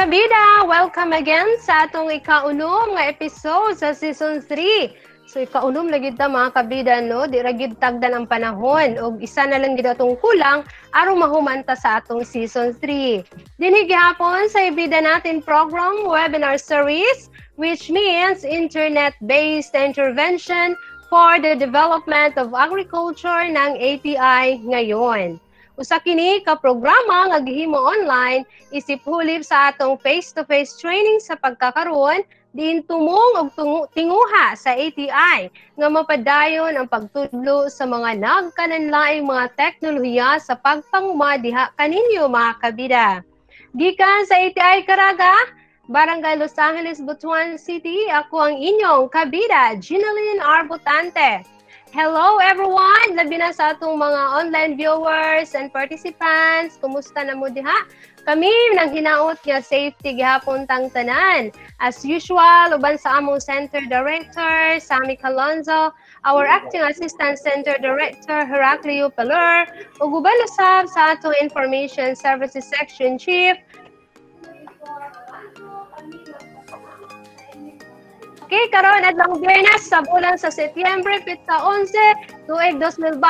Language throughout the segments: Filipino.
kabida! Welcome again sa atong ikaunom nga episode sa season 3. So ikaunom lagi ta mga kabida no, di ra gid tagdan ang panahon og isa na lang gid atong kulang aron mahumanta sa atong season 3. Dinhi gihapon sa ibida natin program webinar series which means internet-based intervention for the development of agriculture ng ATI ngayon. Usa kini ka programa nga gihimo online isip hulib sa atong face-to-face training sa pagkakaroon diin tumong og tinguha sa ATI nga mapadayon ang pagtudlo sa mga nagkananlaing mga teknolohiya sa pagpanguma diha kaninyo mga kabida. Gikan sa ATI Caraga, Barangay Los Angeles, Butuan City, ako ang inyong kabida, Ginaline Arbutante. Hello everyone! Labi na sa atong mga online viewers and participants. Kumusta na mo diha? Kami nang hinaot nga safety gihapon tang tanan. As usual, uban sa among Center Director, Sammy Calonzo, our Acting Assistant Center Director, Heraclio Pelor, ug uban usab sa atong Information Services Section Chief, Okay, karon adlang Biyernes sa bulan sa Setyembre pitsa 11 tuig 2020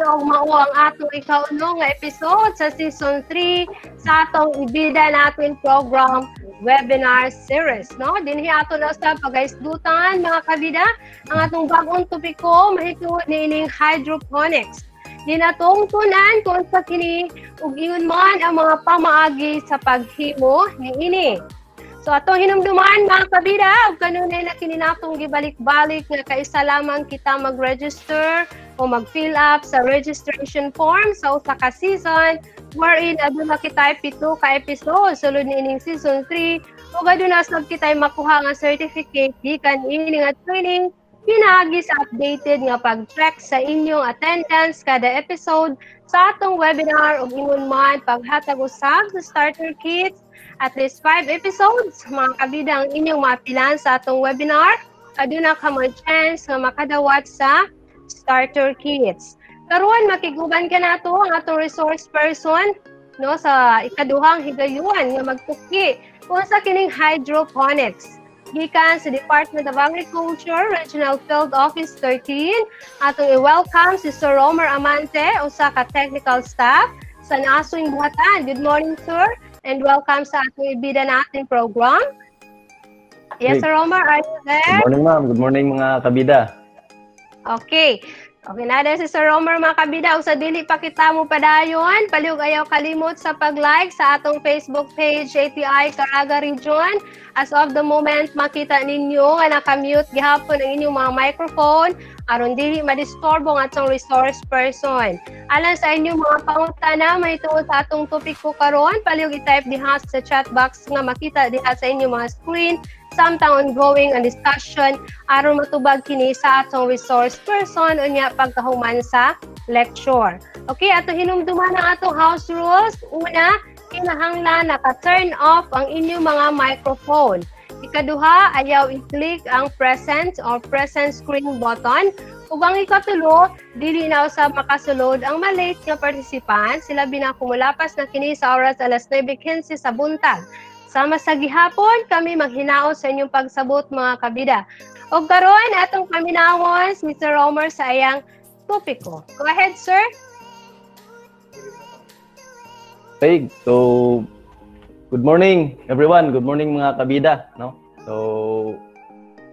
og mao ang atong ikauno nga episode sa season 3 sa atong ibida natin program webinar series no? Dinhi ato na sa pagaisdutan mga kabida ang atong bagong topiko mahitungod niining hydroponics. Dinatungtunan kung sa kini ug ingon man ang mga pamaagi sa paghimo niini So atong hinumduman mga kabida, kanunay na kininatong gibalik-balik nga kaisa lamang kita mag-register o mag-fill up sa registration form sa usa ka season wherein aduna kita pito ka episode. Sulod niining season 3 ug aduna sab kita makuha nga certificate gikan ini nga training pinagi sa updated nga pag-track sa inyong attendance kada episode sa atong webinar ug ingon man paghatag usab sa starter kits at least 5 episodes, mga kabida ang inyong mapilan sa atong webinar. Aduna ka mo chance nga makadawat sa starter kits. Karon makiguban ka nato ang atong resource person no sa ikaduhang higayuan nga magtuki kung sa kining hydroponics gikan sa Department of Agriculture Regional Field Office 13 atong i-welcome si Sir Romer Amante usa ka technical staff sa Naswing Buhatan. Good morning, sir and welcome sa ating ibida natin program. Yes, Sir Omar, are you there? Good morning, ma'am. Good morning, mga kabida. Okay. Okay na si Sir Romer mga kabida. Ug sa dili pa kita mo padayon, palihog ayaw kalimot sa pag-like sa atong Facebook page ATI Caraga Region. As of the moment, makita ninyo nga naka-mute gihapon ang inyong mga microphone aron dili madisturbo ang atong resource person. Alang sa inyong mga pangutana may tuod sa atong topic ko karon, palihog i-type diha sa chat box nga makita diha sa inyong mga screen samtang ongoing ang discussion aron matubag kini sa atong resource person unya pagkahuman sa lecture. Okay, ato hinumduman ang atong house rules. Una, kinahanglan naka-turn off ang inyong mga microphone. Ikaduha, ayaw i-click ang present or present screen button. Ug ang ikatulo, dili na usab makasulod ang malate nga participant sila binakumulapas na kini sa oras alas 9:15 sa buntag. Sama sa gihapon, kami maghinaos sa inyong pagsabot mga kabida. O karon atong paminawon si Mr. Romer sa ayang topiko. Go ahead, sir. Okay, so good morning everyone. Good morning mga kabida, no? So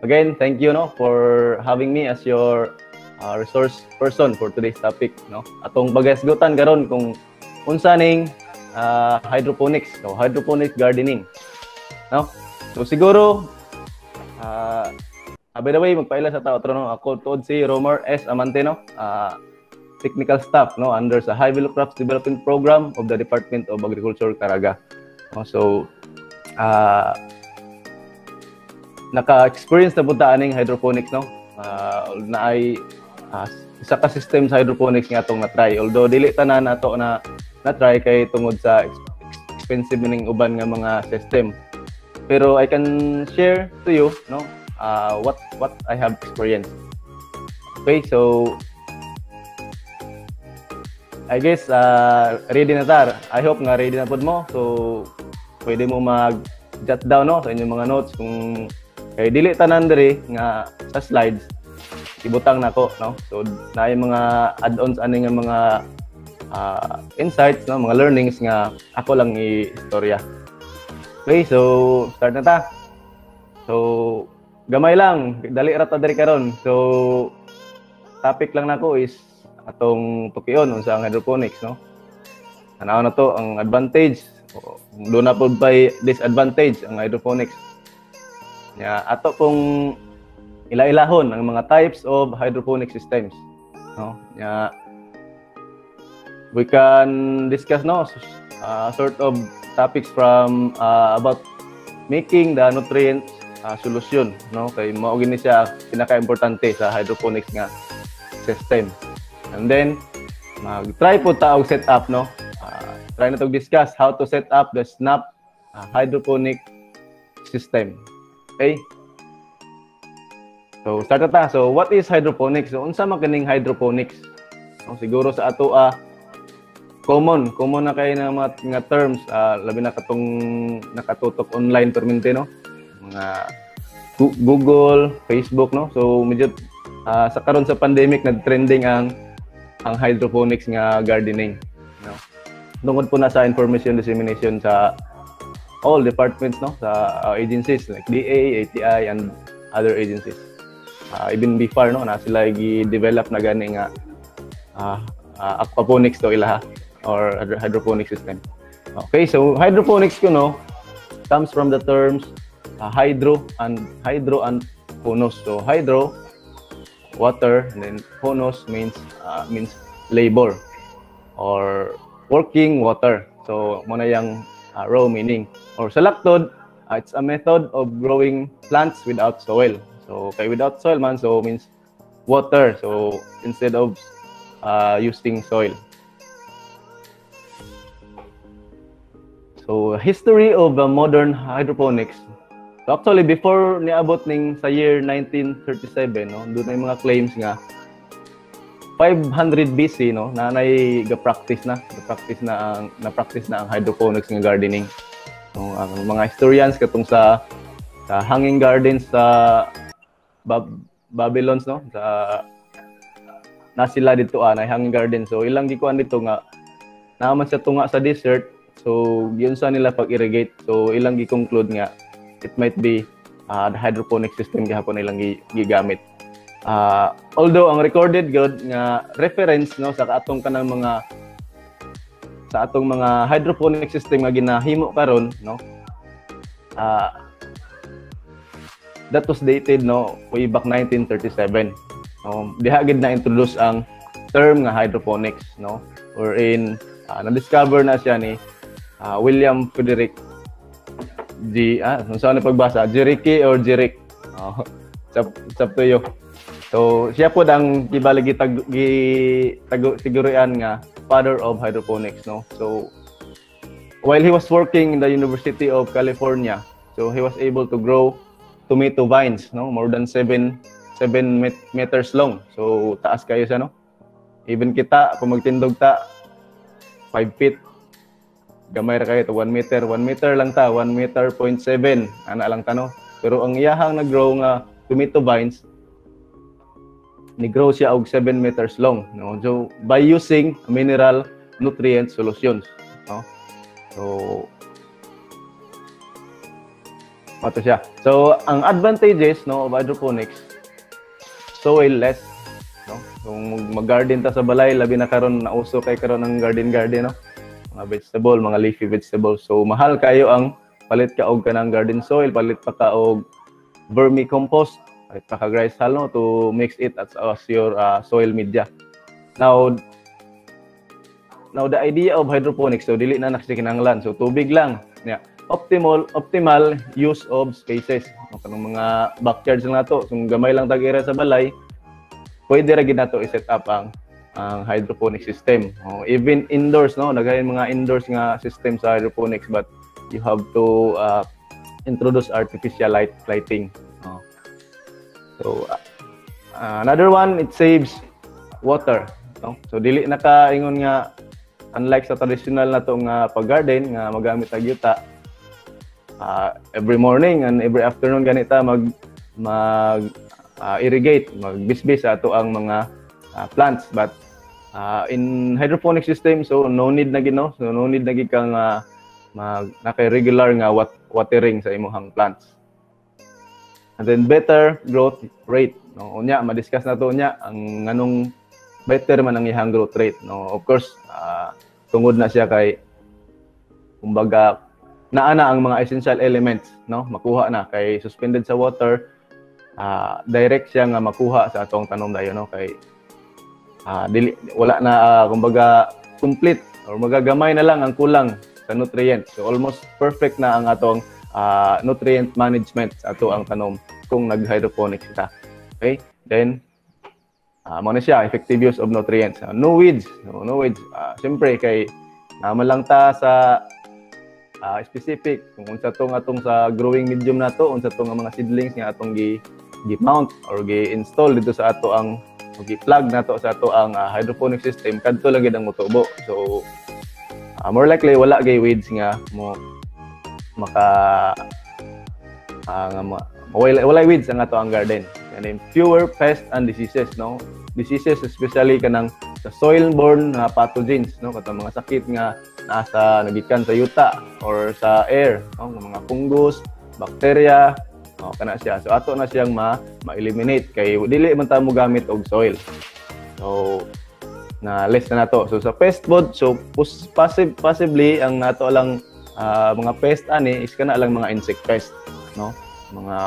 again, thank you no for having me as your uh, resource person for today's topic, no? Atong bagasgutan karon kung unsa ning uh, hydroponics o hydroponic gardening. No? So siguro uh, by the way, magpaila sa tao no, ako tuod si Romer S. Amanteno, uh, technical staff no under sa High Value Crops Development Program of the Department of Agriculture Caraga. No, so uh, naka-experience na punta aning hydroponics no. Uh, na ay uh, isa ka system sa hydroponics nga atong na-try. Although dili tanan nato na na-try kay tungod sa expensive ning uban nga mga system. Pero I can share to you, no, uh, what what I have experienced. Okay, so I guess uh, ready na tar. I hope nga ready na pud mo. So pwede mo mag jot down no sa inyong mga notes kung kay dili tanan diri nga sa slides ibutang nako no so naay mga add-ons ani nga mga uh, insights no mga learnings nga ako lang i-istorya okay so start na ta so gamay lang dali ra ta diri karon so topic lang nako is atong tukion unsa ang hydroponics no Tanaw na to ang advantage doon na po by disadvantage ang hydroponics. Ya, ato pong ila-ilahon ang mga types of hydroponic systems. No? Ya, we can discuss no uh, sort of topics from uh, about making the nutrient uh, solution no kay mao gini siya pinaka-importante sa hydroponics nga system. And then mag-try po ta og setup no try na to discuss how to set up the SNAP uh, hydroponic system. Okay? So, start ta. So, what is hydroponics? So, unsa man kining hydroponics? So, siguro sa ato ah, common, common na kay na mga, mga terms, uh, labi na katong nakatutok online permente, no? Mga Google, Facebook, no? So, medyo uh, sa karon sa pandemic nag-trending ang ang hydroponics nga gardening tungkol po na sa information dissemination sa all departments no sa uh, agencies like DA, ATI and other agencies. Uh, even before no na sila gi-develop na gani nga uh, uh, aquaponics to ilaha or hydroponic system. Okay, so hydroponics you know, comes from the terms uh, hydro and hydro and ponos. So hydro water and then ponos means uh, means labor or working water. So, muna yung uh, raw meaning. Or sa lactod, uh, it's a method of growing plants without soil. So, okay, without soil man, so means water. So, instead of uh, using soil. So, history of uh, modern hydroponics. So, actually, before niabot ning sa year 1937, no, doon na yung mga claims nga 500 BC no nanay ga-practice na ga-practice na ang na-practice na ang hydroponics nga gardening. So, ang mga historians katong sa sa hanging gardens sa Bab- Babylons no sa na sila dito ah, na hanging garden so ilang gikuan dito nga naman sa tunga sa desert so yun sa nila pag-irrigate. So ilang gi-conclude nga it might be uh, the hydroponic system gihapon ilang gigamit. Uh, although ang recorded good nga reference no sa atong kanang mga sa atong mga hydroponic system nga ginahimo karon no uh, that was dated no way back 1937 no diha gid na introduce ang term nga hydroponics no or in uh, na-discover na siya ni uh, William Frederick G ah unsa ni pagbasa Jericky or Jerick oh, sap sap tuyo So, siya po ang gibalagi tag gi tago siguruan nga father of hydroponics, no. So, while he was working in the University of California, so he was able to grow tomato vines, no, more than 7 7 met meters long. So, taas kayo siya, no. Even kita kung magtindog ta 5 feet gamay ra kayo to 1 meter 1 meter lang ta 1 meter point 7 ana lang ta no pero ang iyahang nag-grow nga tomato vines ni-grow siya og 7 meters long no so by using mineral nutrient solutions no so Mato siya. So, ang advantages no of hydroponics soil less no. Kung mag-garden ta sa balay, labi na karon na uso kay karon ng garden garden no. Mga vegetable, mga leafy vegetables. So, mahal kayo ang palit ka og kanang garden soil, palit pa ka og vermicompost at paka-grice hull no, to mix it as, as your uh, soil media. Now, now the idea of hydroponics, so dili na nakasinanglan. So tubig lang. Yeah. Optimal optimal use of spaces. No, kanang mga backyards lang nato, so gamay lang tag sa balay, pwede ra gid nato i-set up ang ang hydroponic system. Oh, even indoors no, nagayon mga indoors nga system sa hydroponics but you have to uh, introduce artificial light lighting. So uh, another one it saves water, no? So dili na ka ingon nga unlike sa traditional na to nga pag-garden nga magamit og yuta, uh, every morning and every afternoon ganita mag mag uh, irrigate, magbisbis ato ang mga uh, plants but uh, in hydroponic system so no need na gino so no need na gid kang uh, mag naka-regular nga wat, watering sa imong plants. And then better growth rate no? Unya ma-discuss na to unya ang nganong better man ang ihang growth rate no? Of course uh, tungod na siya kay kumbaga naa na ang mga essential elements no? Makuha na kay suspended sa water uh, direct siya nga makuha sa atong tanom dayon no? Kay uh, dili, wala na uh, kumbaga complete or magagamay na lang ang kulang sa nutrients. So almost perfect na ang atong uh, nutrient management sa ato ang tanom kung nag-hydroponics kita. Okay? Then uh, mo na siya effective use of nutrients. Uh, no weeds, no, no weeds. Uh, Siyempre kay naman lang ta sa uh, specific kung unsa tong atong sa growing medium nato, unsa tong mga seedlings nga atong gi gi mount or gi install dito sa ato ang gi-plug nato sa ato ang uh, hydroponic system. Kadto lang gid ang motubo so uh, more likely wala gay weeds nga mo maka uh, nga ma, wala, wala weeds ang ato ang garden. And fewer pests and diseases no? Diseases especially kanang sa soil-borne na pathogens no? Katong mga sakit nga nasa nagikan sa yuta or sa air no? Mga fungus bacteria Oh, kana siya. So ato na siyang ma ma-eliminate kay dili man ta mo gamit og soil. So na less na nato. So sa pest food, so possible possibly ang nato lang uh, mga pest ani is kana lang mga insect pest, no? Mga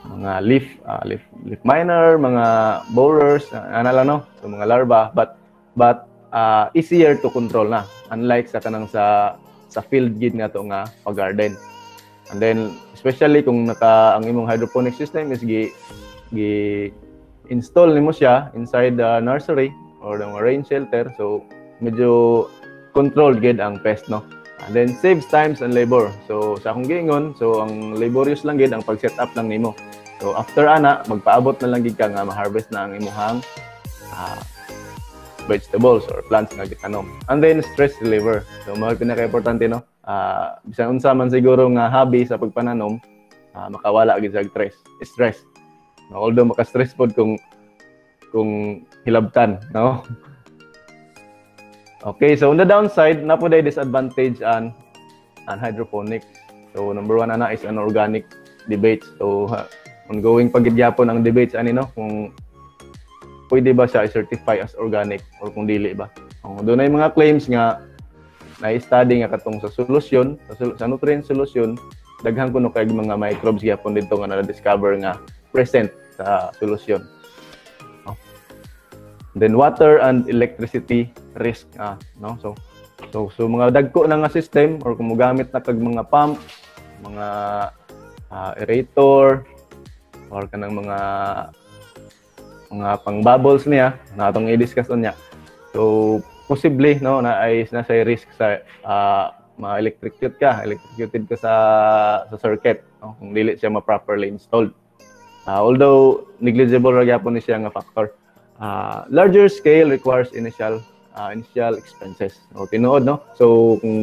mga leaf uh, leaf leaf miner, mga borers, uh, ana lang no. So mga larva but but uh, easier to control na unlike sa kanang sa sa field gid nga to nga pag-garden. And then especially kung naka ang imong hydroponic system is gi gi install nimo siya inside the nursery or the rain shelter. So medyo controlled gid ang pest no? And then saves times and labor. So sa akong giingon so ang laborious lang gid ang pag set up lang nimo. So after ana magpaabot na lang gid ka nga ma-harvest na ang imong uh, vegetables or plants nga gitanom. And then stress reliever. So mao pinaka importante no? Uh, bisan unsa man siguro nga hobby sa pagpananom uh, makawala gid sa stress stress. No although maka-stress pod kung kung hilabtan no? Okay so on the downside na po disadvantage an an hydroponics so number one ana is an organic debate. So uh, ongoing pagidyapon ang debates ani no? Kung pwede ba siya i-certify as organic or kung dili ba. Um, doon ay mga claims nga na-study nga katong sa solusyon, sa, sa nutrient solution, daghan kuno kay mga microbes gyapon dito nga na-discover nga present sa solusyon. No? Then water and electricity risk ah, no? So so so mga dagko na nga system or kung mogamit na kag mga pump, mga uh, aerator or kanang mga mga pang bubbles niya na atong i-discuss niya. So possibly no na ay nasa risk sa uh, ma-electrocute ka, electrocuted ka sa sa circuit no kung dili siya ma-properly installed. Uh, although negligible ra gyapon ni siya nga factor. Uh, larger scale requires initial uh, initial expenses. No tinuod no. So kung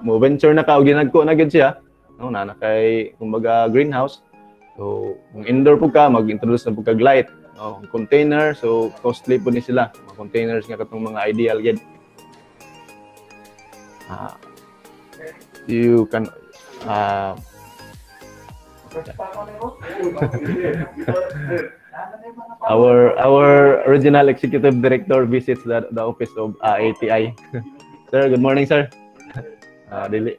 mo venture na ka og ginagko na gid siya, no na kay kumbaga greenhouse. So kung indoor pug ka, mag-introduce na pug kag light oh, container. So costly po ni sila. Mga containers nga katong mga ideal gid. Uh, you can uh, our our original executive director visits the, the office of uh, ATI sir good morning sir. Uh, dili.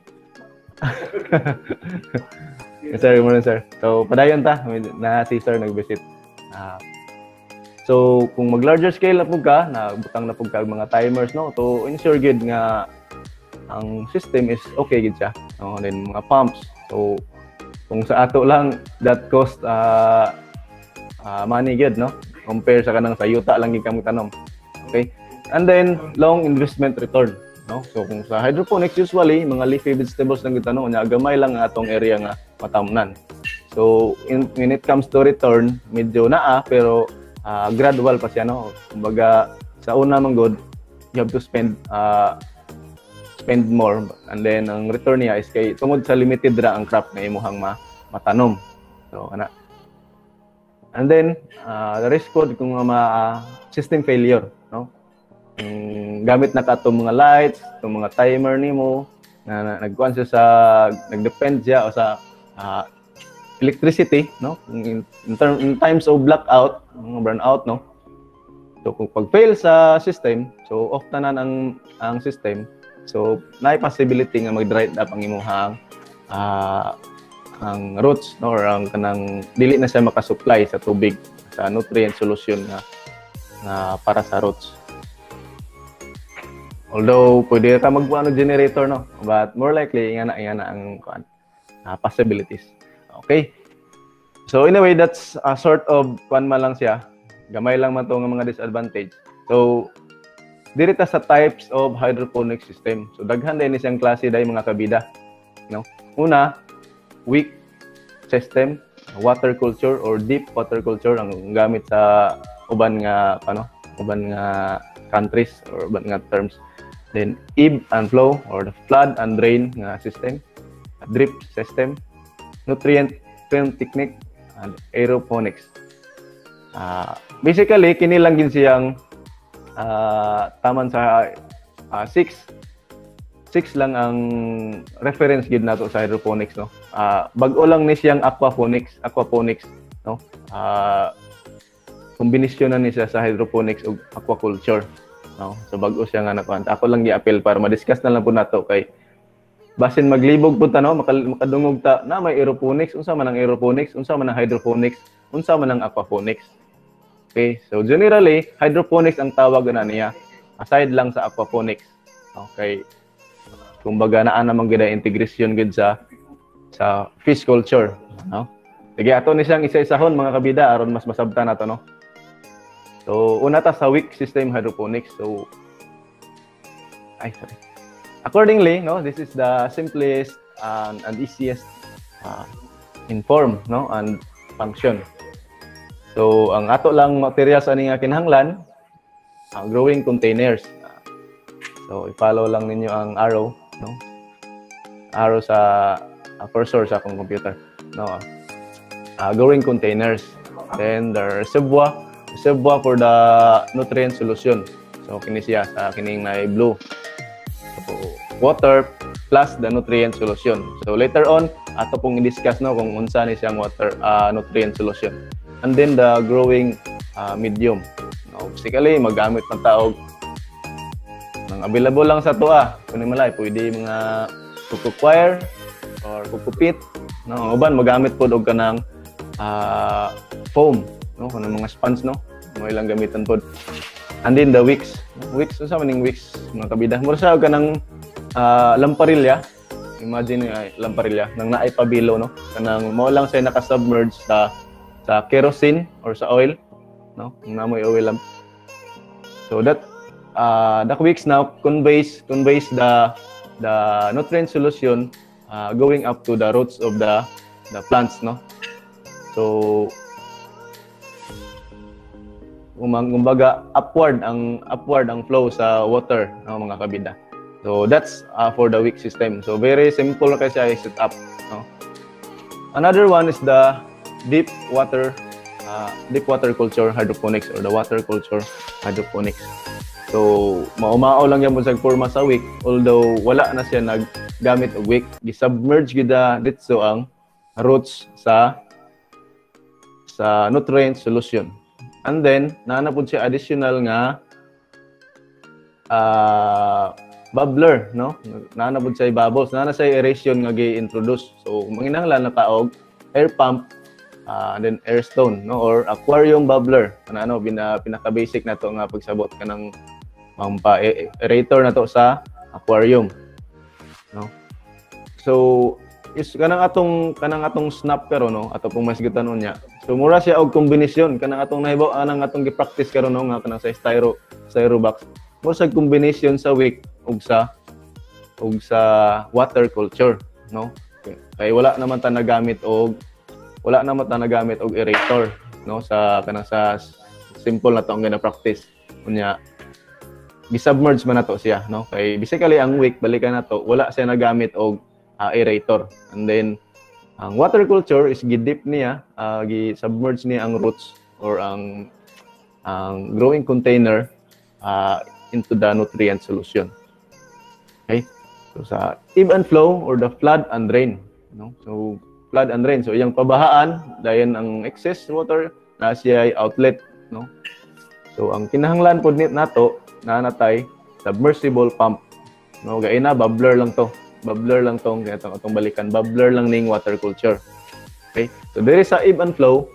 Yes, sir good morning sir. So padayon ta. Na si sir nag-visit. Uh, So, kung mag larger scale na po ka, na butang na po ka mga timers, no, to ensure good nga ang system is okay gid siya. No? Then mga pumps. So, kung sa ato lang, that cost uh, uh, money good, no? Compare sa kanang sa yuta lang gid kamo tanom. Okay? And then, long investment return. No? So, kung sa hydroponics, usually, mga leafy vegetables lang gitanom, nya gamay lang nga atong area nga matamnan. So, in, when it comes to return, medyo naa, pero uh, gradual pa siya no kumbaga sa una man good you have to spend uh, spend more and then ang return niya is kay tungod sa limited ra ang crop nga imuhang ma, matanom. So ana. And then uh, the risk code kung ma uh, system failure, no? Um, gamit na ka mga lights, itong mga timer nimo na, na nagkuan siya sa nagdepend siya o sa uh, electricity, no? In, in, term, in times of blackout, brownout, no? So kung pag fail sa system, so off tanan ang ang system. So naay possibility nga mag-dry up ang imuhang uh, ang roots no or ang kanang dili na siya makasupply sa tubig sa nutrient solution nga nga para sa roots. Although pwede ka magbuano generator no, but more likely nga na nga na ang uh, possibilities. Okay. So anyway, that's a sort of kuan man lang siya gamay lang man to nga mga disadvantage. So, dirita sa types of hydroponic system. So, daghan din siyang klase dahil mga kabida. No? Una, weak system, water culture or deep water culture ang gamit sa uban nga ano, uban nga countries or uban nga terms. Then ebb and flow or the flood and drain nga system, drip system, nutrient film technique and aeroponics. Uh, basically, kini lang gin siyang uh, taman sa 6. Uh, 6 lang ang reference gid nato sa hydroponics no. Uh, bag-o lang ni siyang aquaponics, aquaponics no. Uh, kombinasyon na ni siya sa hydroponics ug aquaculture no. So bag-o siya nga nakuan. Ako lang gi-appeal para ma-discuss na lang po nato kay basin maglibog punta no makadungog ta na may aeroponics unsa man ang aeroponics unsa man ang hydroponics unsa man ang aquaponics. Okay so generally hydroponics ang tawag na niya aside lang sa aquaponics. Okay kumbaga naa namang gid integration gid sa sa fish culture no? Sige ato ni siyang isa-isahon mga kabida aron mas masabtan nato no? So una ta sa weak system hydroponics. So ay sorry accordingly no this is the simplest and, and easiest uh, in form no and function. So ang ato lang materials ani nga kinahanglan uh, growing containers. So i-follow lang ninyo ang arrow no? Arrow sa uh, cursor sa akong computer no? Uh, growing containers. Then the reservoir. Reservoir for the nutrient solution. So kini siya sa kining na blue water plus the nutrient solution. So later on, ato pong i-discuss no kung unsa ni siyang water uh, nutrient solution. And then the growing uh, medium. No, basically magamit man taog nang available lang sa tuwa. Kunin malay pwede mga coco or coco pit. No, uban magamit pod og kanang uh, foam, no, kanang mga sponge no. Mo ilang gamitan pod. And then the wicks. Wicks, unsa man ning wicks? Mga kabida. Mura sa kanang uh, lamparilla imagine uh, lamparilla nang naay pabilo no kanang mo lang say naka-submerge sa sa kerosene or sa oil no namoy oil lamp so that uh, the wicks now conveys conveys the the nutrient solution uh, going up to the roots of the the plants no so kumbaga upward ang upward ang flow sa water no mga kabida So that's uh, for the weak system. So very simple na kasi set up. No? Another one is the deep water uh, deep water culture hydroponics or the water culture hydroponics. So maumao lang yan mo sa forma sa wick although wala na siya naggamit og wick. Gi-submerge gida dito ang roots sa sa nutrient solution. And then naanapod siya additional nga uh, bubbler, no? Nanabod sa bubbles, nana sa aeration nga gi-introduce. So manginahanglan na taog air pump uh, and then air stone, no? Or aquarium bubbler. Ano ano bina, pinaka basic na to nga pagsabot kanang mampa aerator na to sa aquarium. No? So is kanang atong kanang atong snap karon no? Ato pong mas gitanon. So mura siya og kombinasyon. Kanang atong nahibaw anang atong gi-practice karon no? Nga kanang sa styro styro box. Mo sa kombinasyon sa wick ug sa ug sa water culture no? Kay wala naman ta nagamit og wala naman ta nagamit og aerator no? Sa kanang sa simple na taong gina practice unya gi-submerge man nato siya no? Kay basically ang wick balikan nato wala siya nagamit og uh, aerator. And then ang water culture is gi-dip niya uh, gi-submerge niya ang roots or ang ang growing container uh, into the nutrient solution. Okay? So sa ebb and flow or the flood and drain no so flood and drain so iyang pabahaan dayon ang excess water na siya outlet no so ang kinahanglan pod nato na natay submersible pump. No, gay na bubbler lang to. Bubbler lang tong kaya itong, balikan. Bubbler lang ning water culture. Okay? So is sa ebb and flow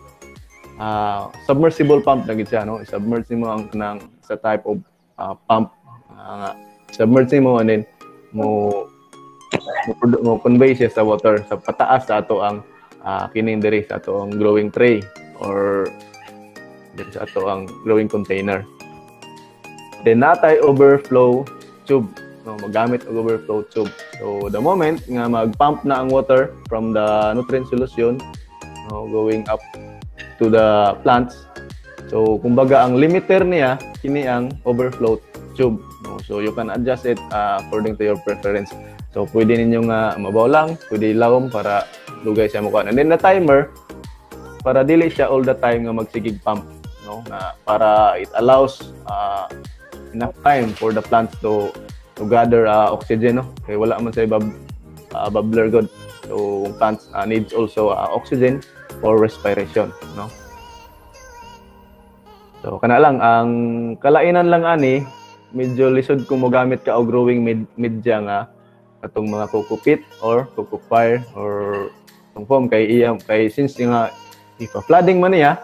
uh, submersible pump na siya no. Submerge mo ang kanang sa type of uh, pump uh, submerge mo and then mo mo, mo convey siya sa water sa pataas sa ato ang uh, kining diri sa ato ang growing tray or diri sa ato ang growing container. Then natay overflow tube. No, magamit og overflow tube. So the moment nga mag-pump na ang water from the nutrient solution no, going up to the plants. So kumbaga ang limiter niya kini ang overflow tube. No? So you can adjust it uh, according to your preference. So pwede ninyo nga mabaw lang, pwede ilawom para lugay siya mukha. And then the timer para dili siya all the time nga magsigig pump no na para it allows uh, enough time for the plants to to gather uh, oxygen no? Kay wala man sa bub, uh, bubbler god. So plants uh, needs also uh, oxygen for respiration no? So kana lang ang kalainan lang ani medyo lisod kung mogamit ka og growing med media nga atong mga kukupit or kukupire or itong foam. Kay iya kay since nga if a flooding man niya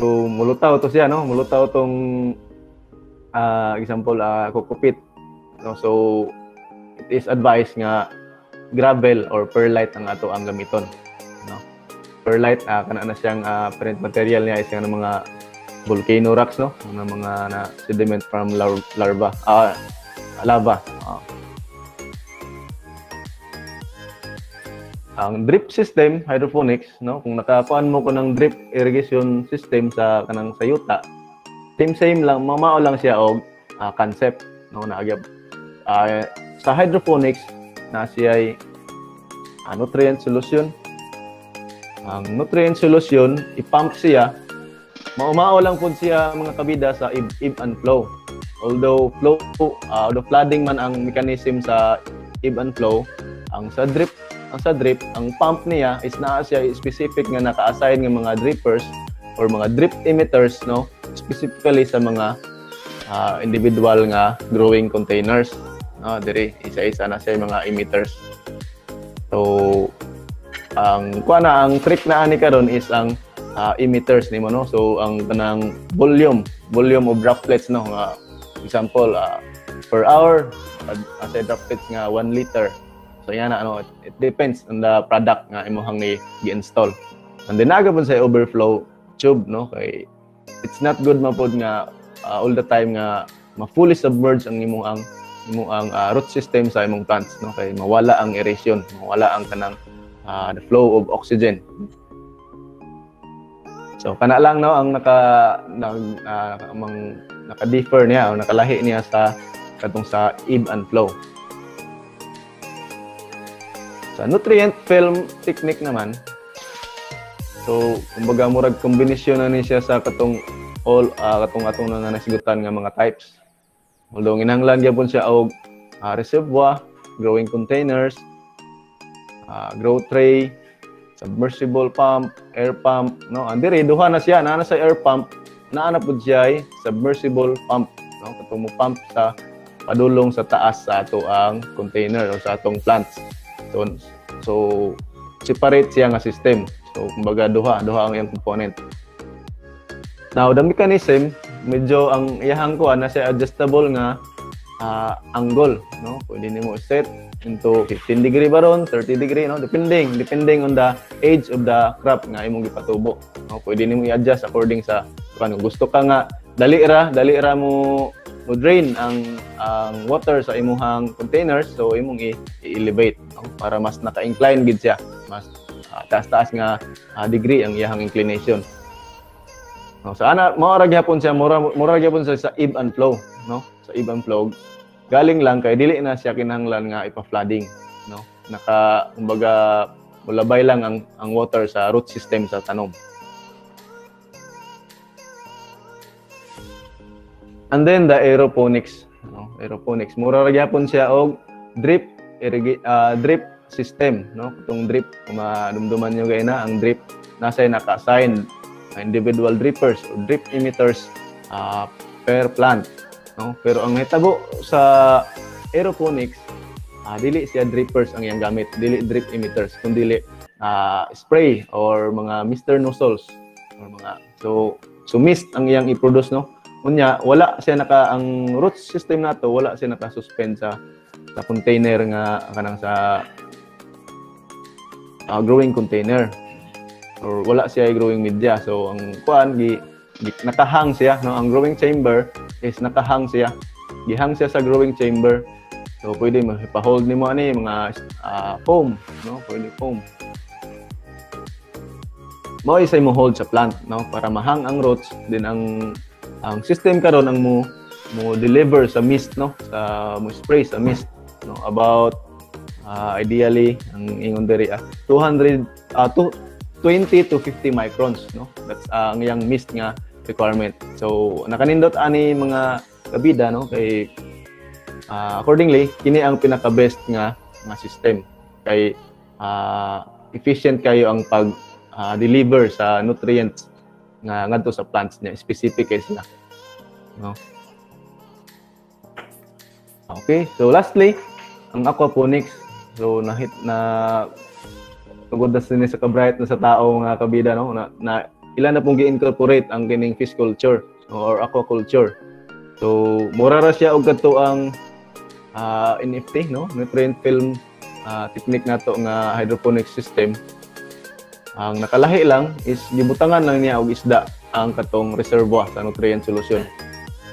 so mulutaw to siya no? Mulutaw tong uh, example uh, kukupit no? So it is advised nga gravel or perlite ang ato ang gamiton no? Perlite uh, kana na siyang uh, parent material niya is ng mga volcano rocks no? Ng mga na sediment from lar- larva uh, lava uh. ang drip system hydroponics no? Kung nakakuan mo ko ng drip irrigation system sa kanang sayuta same same lang mamao lang siya og uh, concept no? Na uh, sa hydroponics na siya ay uh, nutrient solution. Ang nutrient solution ipump siya. Maumao lang pud siya mga kabida sa ebb, ebb and flow. Although flow uh, the flooding man ang mechanism sa ebb and flow ang sa drip ang sa drip ang pump niya is naa siya specific nga naka-assign nga mga drippers or mga drip emitters no? Specifically sa mga uh, individual nga growing containers. No, diri isa-isa na siya mga emitters. So ang kuha na ang trick na ani karon is ang uh, emitters nimo no. So ang kanang volume, volume of droplets no nga example uh, per hour as a droplets nga 1 liter. So yan na ano, it, it depends on the product nga imong ni gi-install. And then naga sa overflow tube no kay it's not good mapod nga uh, all the time nga ma-fully submerge ang imong ang imong ang uh, root system sa imong plants no? Kay mawala ang aeration mawala ang kanang uh, the flow of oxygen. So kana lang no ang naka nag uh, amang naka-differ niya o nakalahi niya sa katong sa ebb and flow. Sa nutrient film technique naman So, kumbaga murag kombinasyon na ni siya sa katong all uh, katong atong na nasigutan nga mga types. Although ginahanglan gyapon siya og uh, reservoir, growing containers, uh, grow tray, submersible pump, air pump, no? Andire duha na siya, naa na sa air pump, naa na pud siya submersible pump, no? Katong mo pump sa padulong sa taas sa ato ang container o sa atong plants. So, so separate siya nga system. So, kumbaga, duha, duha ang iyang component. Now, the mechanism, medyo ang iyahang ko, na siya adjustable nga uh, angle, no? Pwede nimo set into 15 degree ba ron, 30 degree, no? Depending, depending on the age of the crop nga imong gipatubo. No? Pwede nimo i-adjust according sa kung gusto ka nga dali ra, dali ra mo mo drain ang ang water sa imuhang containers so imong i-elevate no? para mas naka-incline gid siya mas uh, taas-taas nga uh, degree ang iyang inclination. No, sa ana mao ra gyapon siya mura mura gyapon siya sa ebb and flow. no? Sa ibang flog galing lang kay dili na siya kinahanglan nga ipa-flooding no? Naka kumbaga mulabay lang ang ang water sa root system sa tanom. And then the aeroponics no? Aeroponics. Mura ra gyapon siya og drip uh, drip system no? Itong drip kung madumduman nyo gay na ang drip nasa naka-assign na individual drippers or drip emitters uh, per plant no? Pero ang hitabo sa aeroponics uh, dili siya drippers ang iyang gamit. Dili drip emitters kundi uh, spray or mga mister nozzles or mga so so mist ang iyang i-produce no? Unya wala siya naka ang root system nato wala siya naka suspend sa sa container nga kanang sa uh, growing container or wala siya growing media. So ang kuan gi, gi nakahang siya no? Ang growing chamber is nakahang siya. Gihang siya sa growing chamber. So pwede mo ipa-hold nimo ani mga uh, foam no? Pwede foam. Mo isay mo hold sa plant no? Para mahang ang roots din ang ang system karon ang mo mo deliver sa mist no? Sa mo spray sa mist no? About uh, ideally ang ingon diri ah 200 uh, to 20 to 50 microns no? That's uh, ang yang mist nga requirement. So nakanindot ani mga kabida no? Kay uh, accordingly kini ang pinaka best nga nga system. Kay uh, efficient kayo ang pag uh, deliver sa nutrients nga ngadto sa plants niya specific kay sila no? Okay so lastly ang aquaponics. So nahit na tungod na sini sa kabright na sa tao nga kabida no? Na, na ilan na pong gi-incorporate ang kining fish culture or aquaculture. So mura ra siya og kadto ang uh, NFT no? Nutrient film uh, technique nato nga hydroponic system. Ang nakalahi lang is gibutangan lang niya og isda ang katong reservoir sa nutrient solution.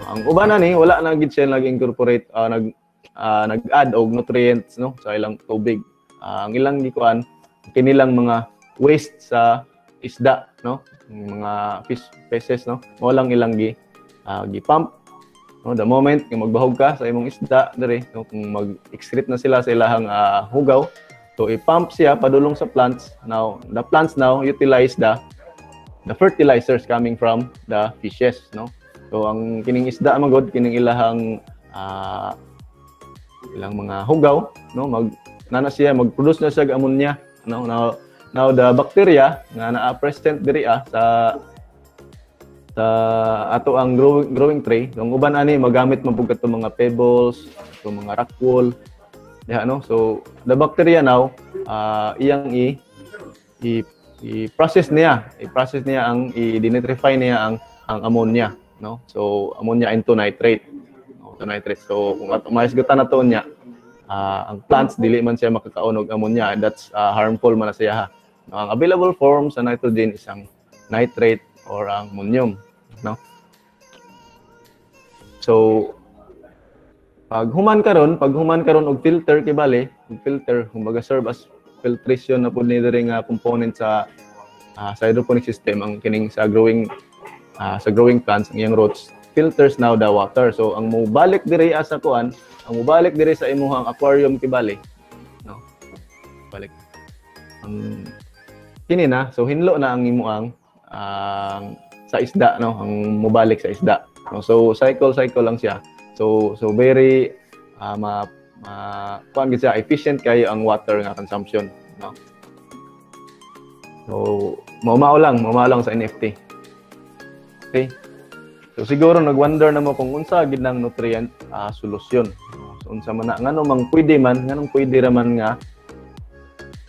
Ang uban na ni wala na gid siya nag-incorporate uh, nag uh, nag-add og nutrients no? Sa ilang tubig. Uh, ang ilang gikuan kinilang mga waste sa isda no mga fish species no mo lang ilang gi uh, gi-pump no the moment nga magbahog ka sa imong isda diri no kung mag-excrete na sila sa ilahang uh, hugaw So i-pump siya padulong sa plants. Now, the plants now utilize the the fertilizers coming from the fishes, no? So ang kining isda magod kining ilahang uh, ilang mga hugaw, no? Mag nana siya mag-produce na siya ammonia, no? Now, now the bacteria nga naa present diri ah, sa sa ato ang growing, growing tray, ang uban ani magamit man pug mga pebbles, mga rock wool, Yeah, no? So, the bacteria now, uh, iyang i, i, i-process niya, i-process niya ang, i-denitrify niya ang, ang ammonia, no? So, ammonia into nitrate. No, to nitrate. So, kung at maisgutan na to niya, uh, ang plants, dili man siya makakaunog ammonia, that's uh, harmful man siya, ha? No, ang available form sa nitrogen is ang nitrate or ang ammonium, no? So, pag human karon, pag human karon og filter kay bale, filter kumbaga serve as filtration na pud ni diri nga component sa uh, sa hydroponic system ang kining sa growing uh, sa growing plants ang iyang roots filters now the water. So ang mobalik diri asa kuan, ang mobalik diri sa imuhang aquarium kibali. No. Balik. Ang kini na, so hinlo na ang imuang ang uh, sa isda no, ang mobalik sa isda. No? So cycle cycle lang siya. So so very uh, ma ma kuan siya efficient kayo ang water nga consumption, no? So mao lang, mao lang sa NFT. Okay? So siguro nagwonder na mo kung unsa gid nang nutrient uh, solusyon. So unsa man na ngano mang pwede man, nganong pwede ra man nga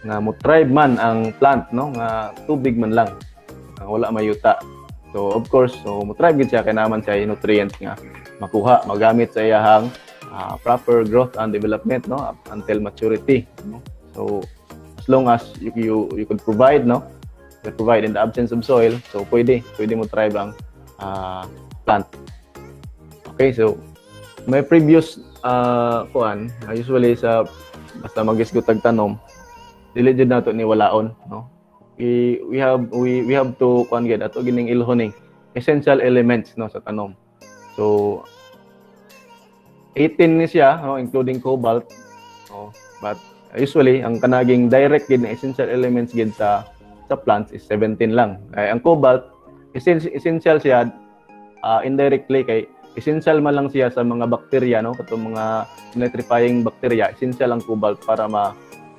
nga mo thrive man ang plant no nga tubig man lang. Nga wala mayuta. So of course, so mo thrive gid siya kay naman siya nutrient nga makuha magamit sa iyahang uh, proper growth and development no until maturity no? so as long as you, you you could provide no you provide in the absence of soil so pwede pwede mo try ang uh, plant okay so may previous uh, kuan uh, usually sa basta magisgot tag tanom dili jud nato ni walaon no we we have we we have to kuan gid ato gining ilhoning essential elements no sa tanom So, 18 ni siya, no, including cobalt. No, but usually ang kanaging direct gid na essential elements gid sa sa plants is 17 lang. Ay ang cobalt essential, siya uh, indirectly kay essential man lang siya sa mga bakterya no, katong mga nitrifying bacteria, essential ang cobalt para ma,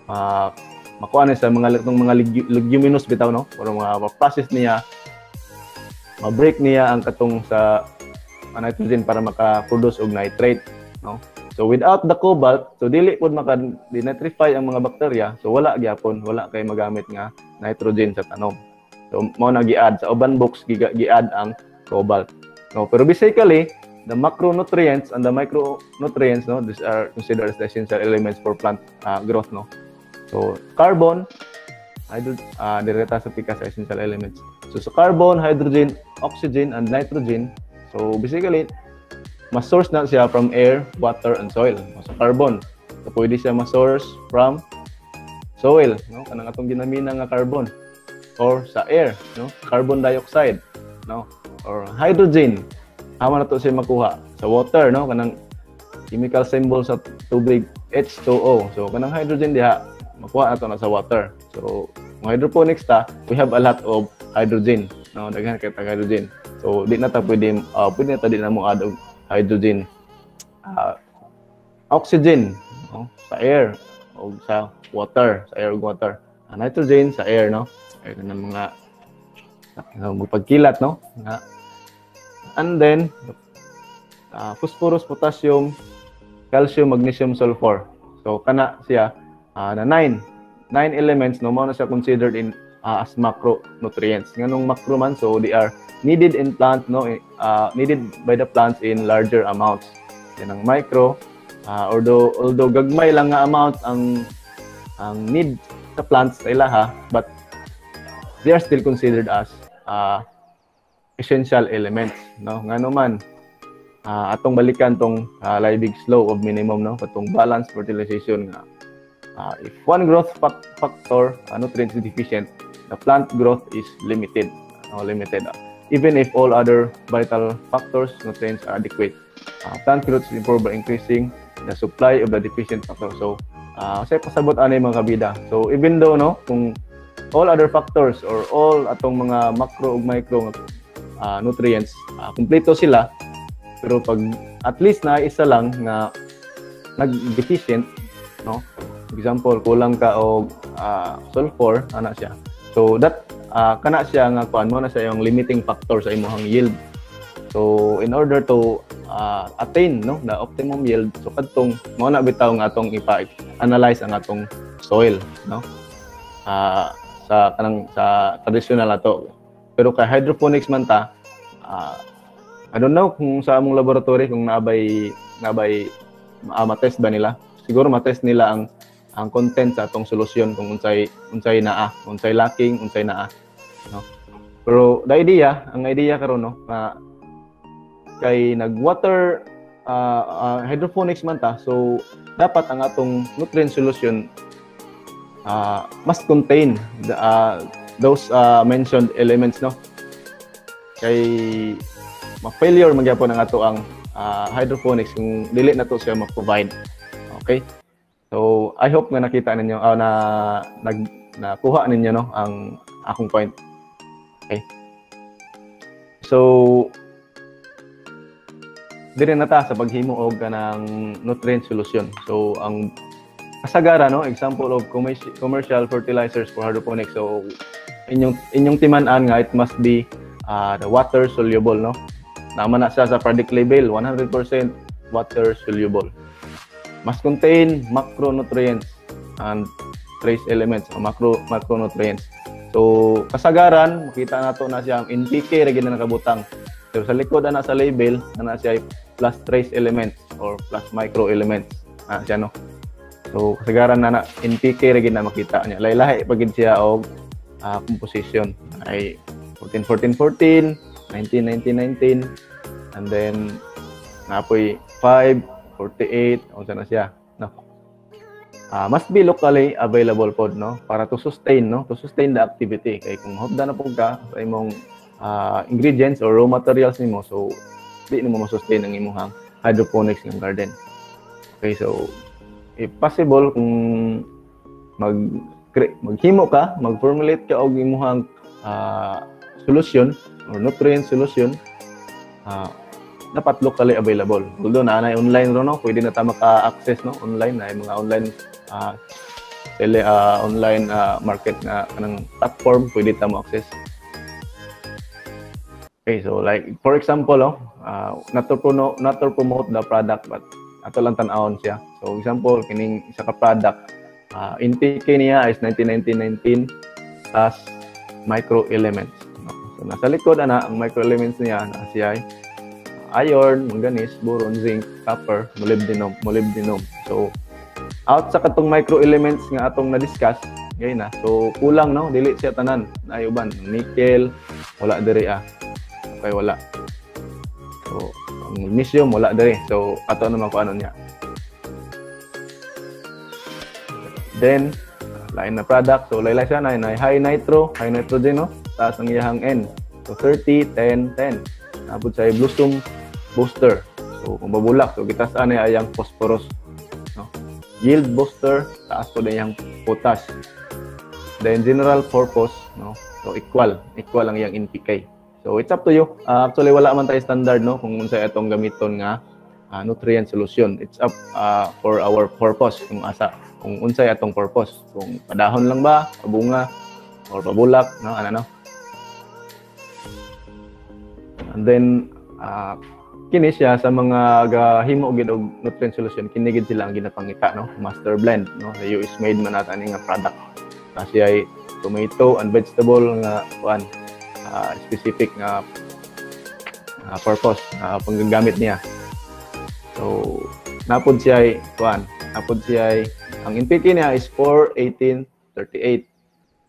ma makuha sa mga itong mga leguminous bitaw no, para mga process niya ma-break niya ang katong sa nitrogen para maka-produce og nitrate no? So without the cobalt so dili pud maka denitrify ang mga bakterya so wala gyapon wala kay magamit nga nitrogen sa tanom so mao na gi-add sa uban box gi-add ang cobalt no pero basically the macronutrients and the micronutrients no these are considered as the essential elements for plant uh, growth no so carbon hydrogen uh, direta sa pika sa essential elements so so carbon hydrogen oxygen and nitrogen so basically ma-source na siya from air, water, and soil. So, carbon. So, pwede siya ma-source from soil, no? Kanang atong ginamina nga carbon. Or sa air, no? Carbon dioxide, no? Or hydrogen. Amo na to siya makuha sa water, no? Kanang chemical symbol sa tubig H2O. So, kanang hydrogen diha, makuha na to na sa water. So, kung hydroponics ta, we have a lot of hydrogen, no? Daghan kay hydrogen. So, di na ta pwede, uh, pwede na ta di na mo add hydrogen, uh, oxygen no? sa air o sa water, sa air ug water. Uh, nitrogen sa air, no? Air ng mga pagkilat, no? Nga. And then, uh, phosphorus, potassium, calcium, magnesium, sulfur. So, kana siya uh, na nine. Nine elements, no? Mao na siya considered in uh, as macronutrients. Nganong macro man, so they are needed in plant no uh, needed by the plants in larger amounts yan ang micro uh, although although gagmay lang nga amount ang ang need sa plants sa ilaha but they are still considered as uh, essential elements no ngano man uh, atong balikan tong uh, Liebig's law of minimum no katong balance fertilization nga uh, if one growth factor uh, nutrients is deficient the plant growth is limited no limited uh, even if all other vital factors, nutrients are adequate. Uh, plant growth is improved by increasing the supply of the deficient factor. So, uh, kasi pasabot ani mga kabida. So, even though, no, kung all other factors or all atong mga macro ug micro uh, nutrients, uh, kumpleto sila, pero pag at least na isa lang na nag-deficient, no? Example, kulang ka og uh, sulfur, ana siya. So, that uh, kana siya nga kuan mo na siya yung limiting factor sa imong yield. So in order to uh, attain no the optimum yield so kadtong mo na bitaw nga atong ipa-analyze ang atong soil no. Uh, sa kanang sa traditional ato. Pero kay hydroponics man ta uh, I don't know kung sa among laboratory kung nabay nabay uh, matest ba nila. Siguro matest nila ang ang content sa atong solusyon kung unsay unsay naa, unsay lacking, unsay naa no pero the idea ang idea karon no uh, kay nag-water uh, uh, hydroponics man ta so dapat ang atong nutrient solution uh, must contain the, uh, those uh, mentioned elements no kay ma-failure magyapon ang ato ang uh, hydroponics kung dili na to siya ma-provide okay so i hope nga nakita ninyo uh, na nag nakuha ninyo no ang akong point Okay? So, dire na ta sa paghimo og kanang nutrient solution. So, ang kasagara no, example of commercial fertilizers for hydroponics. So, inyong inyong timan-an nga it must be uh, the water soluble no. Naman na siya sa product label 100% water soluble. Must contain macronutrients and trace elements o macro macronutrients. So, kasagaran, makita nato na siya NPK ra na nakabutang. Pero sa likod ana sa label, ana siya plus trace elements or plus micro elements. Ah, siya no. So, kasagaran na na NPK ra na makita niya. Laylahi pagid siya og uh, composition. Ay 14 14 14, 19 19 19 and then napoy 5 48 unsa na siya uh, must be locally available pod no para to sustain no to sustain the activity kay kung hopda na pud ka sa imong uh, ingredients or raw materials nimo so di nimo ma-sustain ang imong hydroponics ng garden. Okay, so if possible kung mag maghimo ka, mag-formulate ka og imong uh, solution or nutrient solution, uh, dapat locally available. Although na na online ro no, pwede na ta maka-access no online na mga online uh, tele uh, online uh, market na kanang platform pwede ta mo access. Okay, so like for example, oh, uh, not to promote not to promote the product but ato lang tan-awon siya. So example kining isa ka product uh, NPK niya is 1919 plus micro elements. So nasa likod ana ang micro elements niya na siya iron, manganese, boron, zinc, copper, molybdenum, molybdenum. So out sa katong micro elements nga atong na-discuss, gay na. So kulang no, dili siya tanan. Ayuban, nickel, wala diri ah. Okay, wala. So, ang magnesium, wala diri. So, ato naman kung ano niya. Then, lain na product. So, laylay siya na, high nitro, high nitrogen, no? Taas ang iyahang N. So, 30, 10, 10. Napod sa blossom booster. So, kung babulak, so kita saan ay ayang phosphorus. No? Yield booster, taas po din yung potash. Then, general purpose, no? So, equal. Equal ang iyang NPK. So it's up to you. Uh, actually wala man tayo standard no kung unsa itong gamiton nga uh, nutrient solution. It's up uh, for our purpose kung asa kung unsay atong purpose. Kung padahon lang ba, pabunga or pabulak, no ano no. And then uh, kini siya sa mga gahimo gid og nutrient solution kini gid sila ang ginapangita no master blend no the US made man nata nga product kasi ay tomato and vegetable nga kuan uh, specific na uh, purpose na uh, panggagamit niya. So, napod siya ay, kuan, napod siya ay, ang NPK niya is 41838,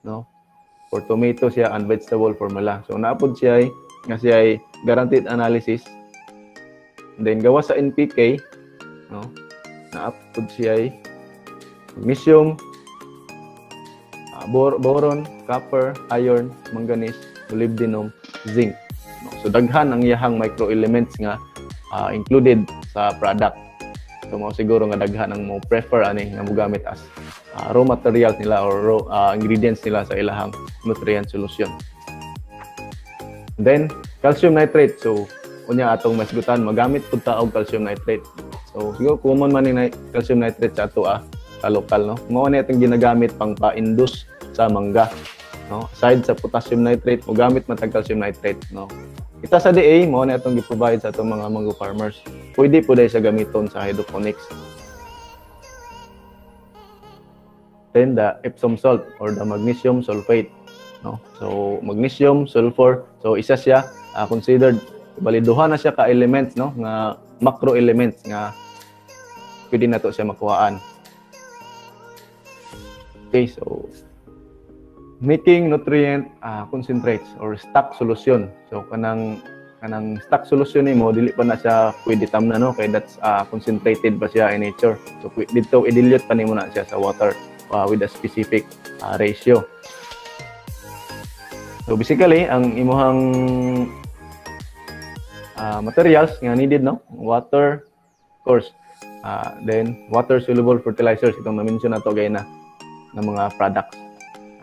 no? For tomato siya and vegetable formula. So, napod siya ay, nga siya ay guaranteed analysis. Then, gawa sa NPK, no? Naapod siya ay magnesium, uh, bor boron, copper, iron, manganese, molybdenum, zinc. So daghan ang iyahang microelements nga uh, included sa product. So mo siguro nga daghan ang mo prefer ani nga mogamit as uh, raw materials nila or raw uh, ingredients nila sa ilahang nutrient solution. Then calcium nitrate. So unya atong masgutan magamit pud ta og calcium nitrate. So siguro common man ni calcium nitrate sa ato ah sa lokal no. Mao ni atong ginagamit pang pa-induce sa mangga no? Aside sa potassium nitrate mo gamit man calcium nitrate no? Kita sa DA mo na itong gi-provide sa atong mga mango farmers. Pwede po dahil sa gamiton sa hydroponics. Then the Epsom salt or the magnesium sulfate no? So magnesium sulfur. So isa siya uh, considered baliduhan na siya ka elements no? Nga macro elements nga pwede na to siya makuhaan. Okay so making nutrient uh, concentrates or stock solution. So kanang kanang stock solution nimo dili pa na siya pwede tamna no? Kay that's uh, concentrated pa siya in nature. So dito i-dilute pa nimo na siya sa water uh, with a specific uh, ratio. So basically ang imuhang uh, materials nga needed no? Water of course. Uh, then water soluble fertilizers itong na-mention na to gay na ng mga products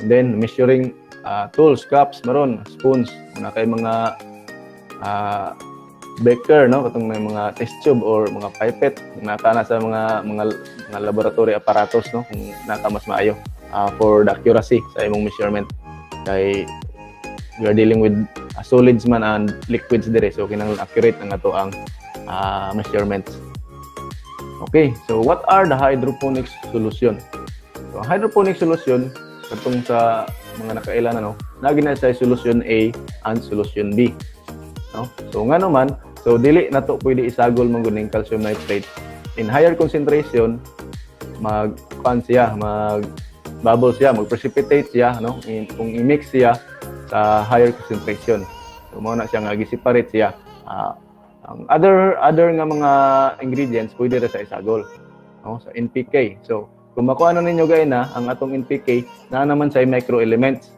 And then, measuring uh, tools, cups, maron, spoons, muna kay mga uh, beaker, no? Katong may mga test tube or mga pipette, naka na sa mga, mga, mga laboratory apparatus, no? Kung naka mas maayo uh, for the accuracy sa imong measurement. Kay we are dealing with uh, solids man and liquids dire so kinahanglan accurate ang ato ang uh, measurements. Okay, so what are the hydroponics solution? So, hydroponic solution katong sa mga nakailan ano na sa solution A and solution B no? So nga naman so dili na to pwede isagol man guning calcium nitrate. In higher concentration mag pan siya mag bubble siya mag precipitate siya no? In, kung i-mix siya sa higher concentration. So mo na siya nga gi-separate siya. Uh, ang other other nga mga ingredients pwede ra sa isagol no? Sa NPK so kung makuha na ninyo gay na ang atong NPK na naman sa microelements.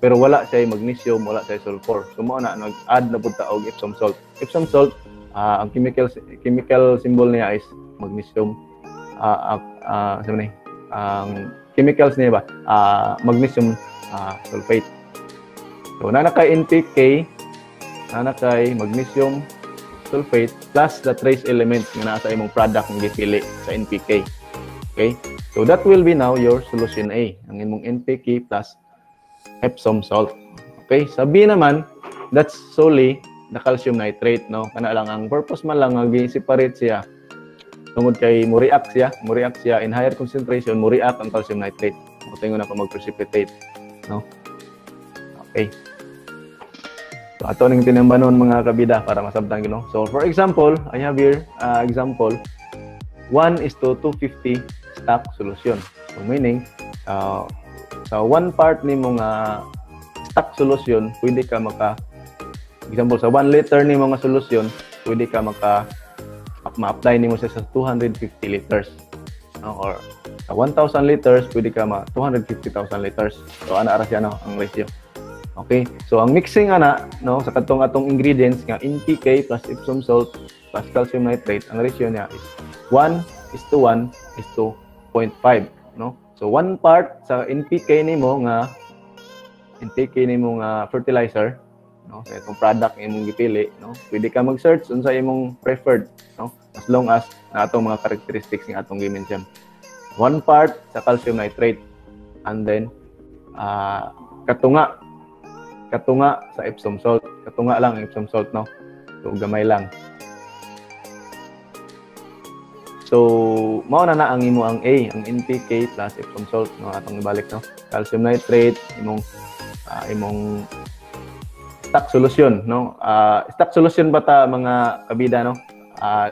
Pero wala siya magnesium, wala siya sulfur. So mo na nag-add na pud og Epsom salt. Epsom salt uh, ang chemical chemical symbol niya is magnesium uh, uh, uh, ni ang chemicals niya ba uh, magnesium uh, sulfate so nana kay NPK nana kay magnesium sulfate plus the trace element nga naa sa imong product nga gipili sa NPK okay so that will be now your solution A ang imong NPK plus Epsom salt. Okay sabi naman that's solely the calcium nitrate no? Kana lang ang purpose man lang nga gi-separate siya. Tungod kay mo react siya mo react siya in higher concentration mo react ang calcium nitrate. Mo tingon na pa mag-precipitate no? Okay. So ato ning tinambanon mga kabida para masabtan gino so for example i have here uh, example. 1 is to 250 stock solution. So meaning uh, sa one part ni mga stock solution pwede ka maka example sa 1 liter ni mga solusyon pwede ka maka ma-apply nimo sa 250 liters. No? or sa 1,000 liters pwede ka ma 250,000 liters. So ana ara siya no ang ratio. Okay? So ang mixing ana no sa katong atong ingredients nga NPK plus Epsom salt plus calcium nitrate ang ratio niya is 1 is to 1 is to 0.5 no? So one part sa NPK nimo nga NPK nimo nga fertilizer no? Sa itong product imong gipili no? Pwede ka mag-search unsa imong preferred no? As long as na atong mga characteristics ng atong gi-mention. One part sa calcium nitrate and then uh, katunga. Katunga sa Epsom salt. Katunga lang ang Epsom salt no? So gamay lang So, mao na na ang imo ang A, ang NPK plus Epsom salt no atong ibalik no. Calcium nitrate imong uh, imong stock solution no? Uh, stock solution ba ta mga kabida no? Uh,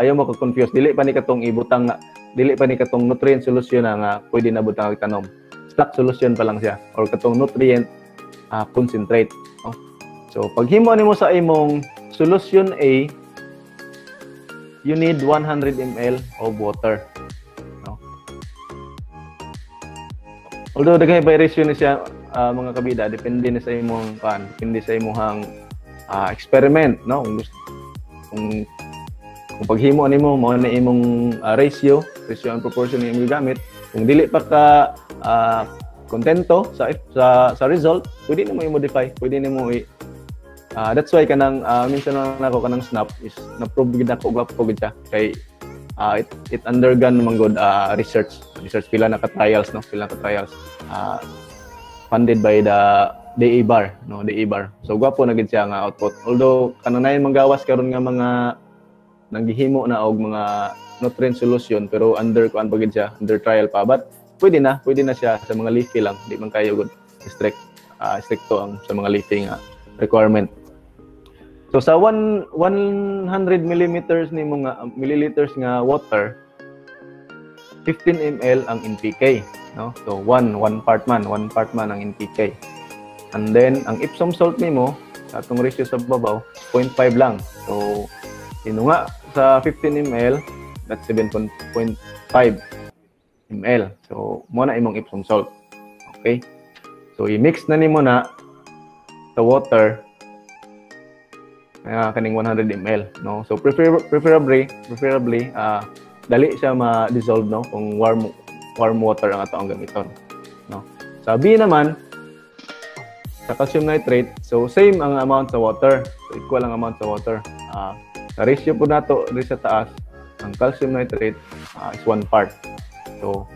ayaw mo ka confuse dili pa ni katong ibutang dili pa ni katong nutrient solution na nga pwede na butang tanom stock solution pa lang siya or katong nutrient uh, concentrate no? So paghimo nimo sa imong solution A you need 100 ml of water. No? Although daghay variation ni siya uh, mga kabida depende na sa imong kan depende sa imong uh, experiment no? Kung gusto kung kung paghimo nimo mao na imong uh, ratio ratio and proportion imong gamit. Kung dili pa ka uh, kontento sa sa sa result pwede nimo i-modify pwede nimo i uh, that's why kanang uh, minsan na nako kanang snap is na-prove gid ako gwapo gid siya. Kay uh, it, it undergone naman good uh, research. Research pila na ka trials no? Pila ka trials uh, funded by the DA bar no? DA bar so gwapo na gid siya nga output. Although kananayon manggawas karon nga mga nanggihimo na og mga nutrient solution pero under kuan pa gid siya under trial pa. But pwede na pwede na siya sa mga leafy lang. Di man kayo good strict uh, stricto ang sa mga leafy nga requirement so sa 1 100 millimeters ni mga milliliters nga water 15 ml ang NPK no? So 1 1 part man 1 part man ang NPK and then ang Epsom salt nimo sa atong ratio sa babaw 0.5 lang. So ino nga sa 15 ml that's 7.5 ml so mo na imong Epsom salt. Okay? So i-mix na nimo na sa water uh, kaning 100 ml no so prefer preferably preferably uh, dali siya ma-dissolve no kung warm warm water ang ato ang gamiton. No? Sabi naman, sa calcium nitrate, so same ang amount sa water. So equal ang amount sa water. Uh, sa ratio po nato rin sa taas, ang calcium nitrate uh, is 1 part. So,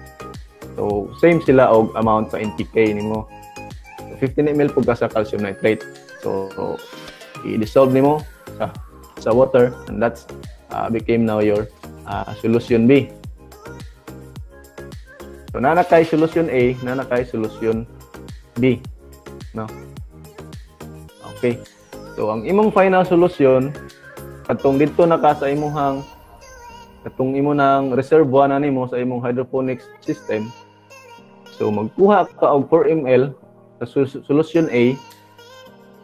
so same sila og amount sa NPK nimo. So 15 ml po ka sa calcium nitrate. So, so i-dissolve nimo sa sa water and that's uh, became now your uh, solution B. So nanakay solution A, nanakay solution B. No? Okay. So ang imong final solution katong dito na ka sa imong katong imo nang reservoir na nimo sa imong hydroponics system. So magkuha ka og 4 ml sa solution A.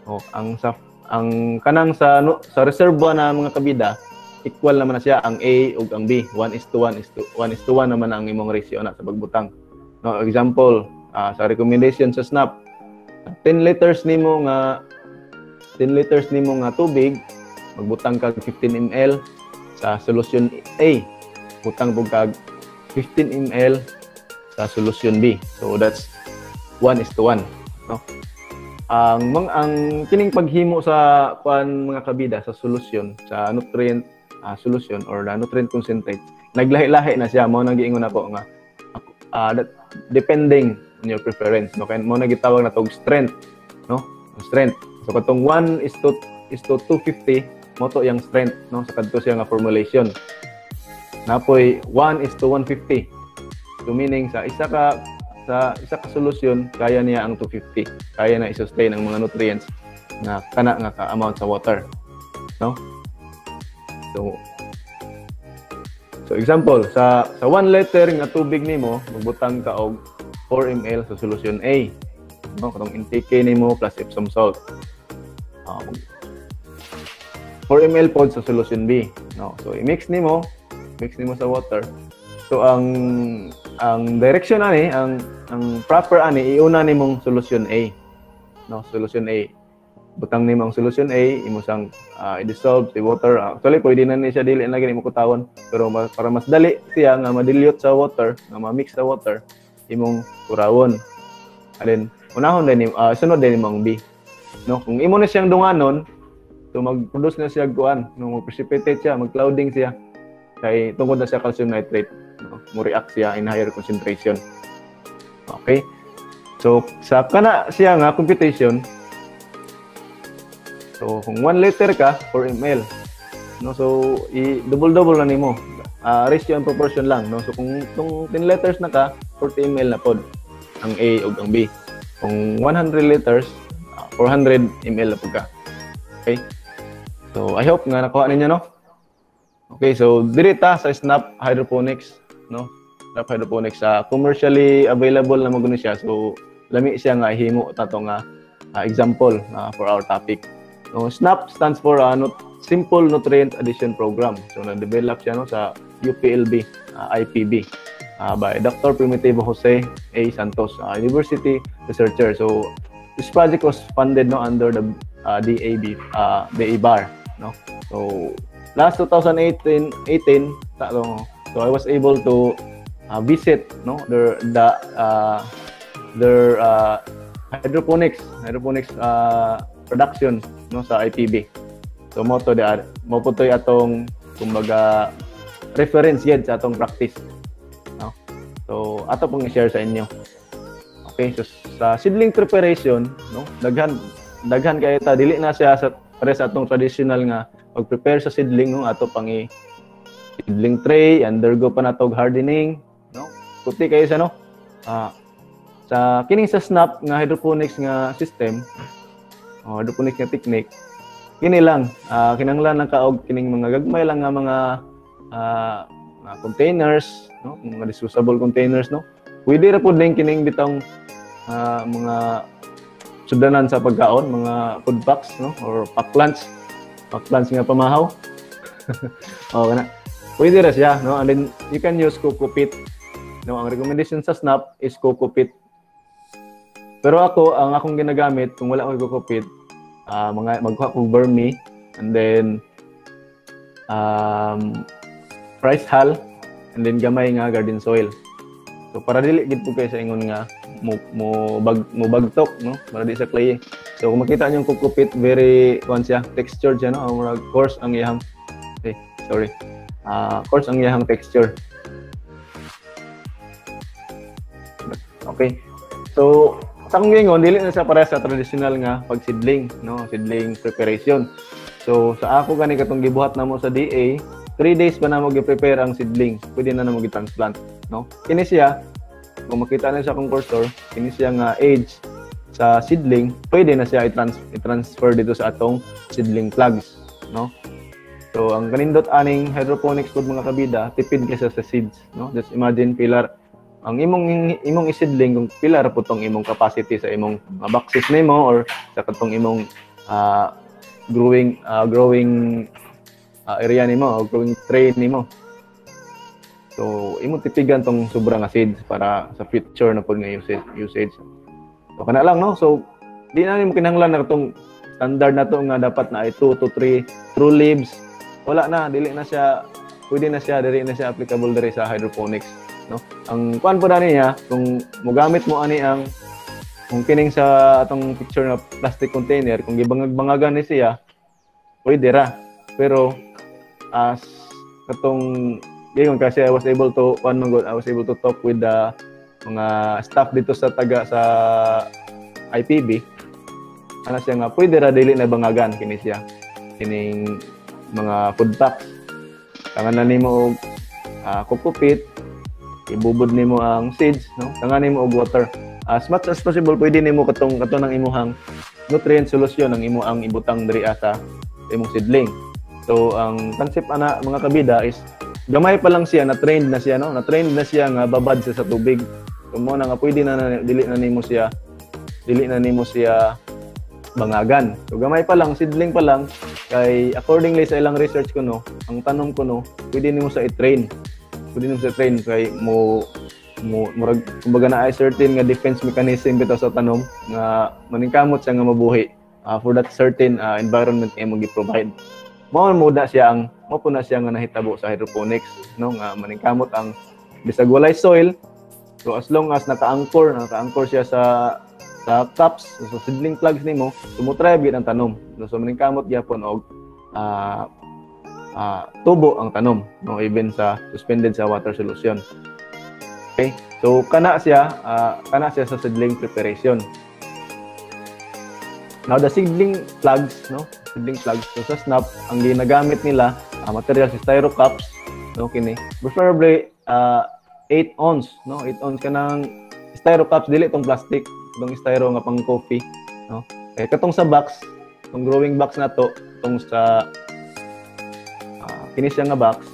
O ang sa ang kanang sa no, sa reservoir na mga kabida equal naman na siya ang A ug ang B. 1 is to 1 is to 1 is to 1 naman ang imong ratio na sa pagbutang. No, example, uh, sa recommendation sa SNAP, 10 liters nimo nga 10 liters nimo nga tubig, magbutang kag 15 ml sa solution A butang pug kag 15 ml sa solution B so that's 1 is to 1 no ang mang ang kining paghimo sa kuan mga kabida sa solusyon sa nutrient uh, solution or na nutrient concentrate naglahi-lahi na siya. Mo nang giingon ako nga uh, that, depending on your preference no? Kay mo na gitawag na tog strength no? Strength. So katong 1 is to is to 250 mo to yang strength no? Sa kadto siya nga formulation. Napoy 1 is to 150 so meaning sa isa ka sa isa ka solusyon kaya niya ang 250 kaya na i-sustain ang mga nutrients na kana nga ka amount sa water no? So so example sa sa 1 liter nga tubig nimo magbutang ka og 4 ml sa solution A no? Katong intake nimo plus Epsom salt. Um, 4 ml pod sa solution B no? So i-mix nimo mix nimo sa water. So ang ang direction ani ang ang proper ani iuna nimong solution A. No solution A. Butang nimo ang solution A imo sang uh, i-dissolve sa water. Actually pwede na ni siya dili na gani mo kutawan. Pero mas, para mas dali siya nga ma-dilute sa water nga ma-mix sa water imong kurawon. Alin unahon din uh, sunod din imong B. No kung imo na siyang dunganon so mag-produce na siya kuan no mag-precipitate siya mag-clouding siya kay tungkol na siya calcium nitrate no? mo react siya in higher concentration. Okay? So, sa kana siya nga computation, so kung 1 liter ka, 4 ml. No? So, i-double-double na nimo. Uh, ratio and proportion lang. No? So, kung kung 10 liters na ka, 40 ml na pod ang A ug ang B. Kung 100 liters, uh, 400 ml na pod ka. Okay? So, I hope nga nakuha ninyo, no? Okay, so dirita sa Snap Hydroponics no? Crop hydroponics sa uh, commercially available na mo siya. So lami siya nga himo tato nga uh, example uh, for our topic. So SNAP stands for uh, not Simple Nutrient Addition Program. So na-develop siya no sa UPLB, uh, IPB uh, by Dr. Primitivo Jose A. Santos, uh, University researcher. So this project was funded no under the uh, DAB uh, DABAR no. So last 2018 18 so I was able to uh, visit no their the uh, their uh, hydroponics hydroponics uh, production no sa IPB so mo to the mo po to atong kumbaga reference yet sa atong practice no? So ato pong i-share sa inyo. Okay so sa seedling preparation no daghan daghan kay ta dili na siya sa pare sa atong traditional nga pag-prepare sa seedling no ato pang i seedling tray, undergo pa na tog hardening, no? Kuti kayo sa no? Ah, sa kining sa snap nga hydroponics nga system, oh, hydroponics nga technique, kini lang, ah, kinanglan lang kaog kining mga gagmay lang nga mga ah, mga containers, no? Mga disposable containers, no? Pwede ra pud ning kining bitong ah, mga sudanan sa pagkaon, mga food packs, no? Or pack lunch. Lunch nga pamahaw. oh, kana pwede ra siya, no? And then you can use coco pit. No, ang recommendation sa Snap is coco pit. Pero ako, ang akong ginagamit kung wala akong coco pit, uh, mga magkuha kong Burmy and then um, rice hull and then gamay nga garden soil. So para dili gid po kayo sa ingon nga mo mo bag mo bagtok no para di sa clay. So kung makita niyo yung coco pit very kuan siya textured siya no, ang coarse ang iyang Okay, sorry uh, course ang iyang texture. Okay. So, sa kong gingon, dili na siya para sa traditional nga pagsidling, no? Sidling preparation. So, sa ako gani katong gibuhat na mo sa DA, 3 days pa na mo gi-prepare ang seedling. Pwede na na mo gi-transplant, no? Kini siya, kung makita na siya kung cursor, kini siya nga age sa seedling, pwede na siya i-trans- i-transfer dito sa atong seedling plugs, no? So, ang kanindot aning hydroponics pod mga kabida, tipid kaysa sa seeds, no? Just imagine pilar ang imong imong isidling kung pilar po tong imong capacity sa imong uh, boxes nimo or sa katong imong uh, growing uh, growing uh, area nimo o growing tray nimo. So, imo tipigan tong sobra nga seeds para sa future na pod nga usage. usage. So, kana lang no. So, di na nimo kinahanglan na tong standard na to nga dapat na ay 2 to 3 true leaves wala na dili na siya pwede na siya dili na siya applicable diri sa hydroponics no ang kuan po dani niya kung mogamit mo ani ang kung kining sa atong picture na plastic container kung gibangag-bangagan ni siya pwede ra pero as katong Gayon kasi I was able to one man I was able to talk with the mga staff dito sa taga sa IPB. Ano siya nga pwede ra dili na bangagan kini siya. Kining mga food packs. Tangan na nimo og uh, kukupit, ibubod nimo ang seeds, no? Tangan nimo og water. As much as possible pwede nimo katong kato ng imuhang nutrient solution ng imo ang ibutang diri sa imong seedling. So ang concept ana mga kabida is gamay pa lang siya na trained na siya no? Na trained na siya nga babad siya sa tubig. So mo na nga pwede na, dili na nimo siya dili na nimo siya bangagan so gamay pa lang seedling pa lang kay accordingly sa ilang research ko no? Ang tanong ko no? Pwede nimo sa i-train. Pwede nimo sa train kay mo mo murag kumbaga na ay certain nga defense mechanism bitaw sa tanom nga maningkamot siya nga mabuhi uh, for that certain uh, environment nga mo gi-provide mao muda siya ang mo po na siya nga nahitabo sa hydroponics no nga maningkamot ang bisag walay soil. So as long as naka-anchor naka-anchor siya sa sa cups so seedling plugs nimo sumutribe gid ang tanom. No, so maningkamot gyapon og uh, uh, tubo ang tanom no even sa suspended sa water solution. Okay? So kana siya uh, kana siya sa seedling preparation. Now the seedling plugs no seedling plugs. So sa snap, ang ginagamit nila, uh, material si styro cups, no, kini. Preferably uh, 8 ounce, no? 8 ounce ka ng styro cups dili tong plastic, tong styro nga pang coffee, no? Eh katong sa box, tong growing box na to, tong sa uh, kini siya nga box.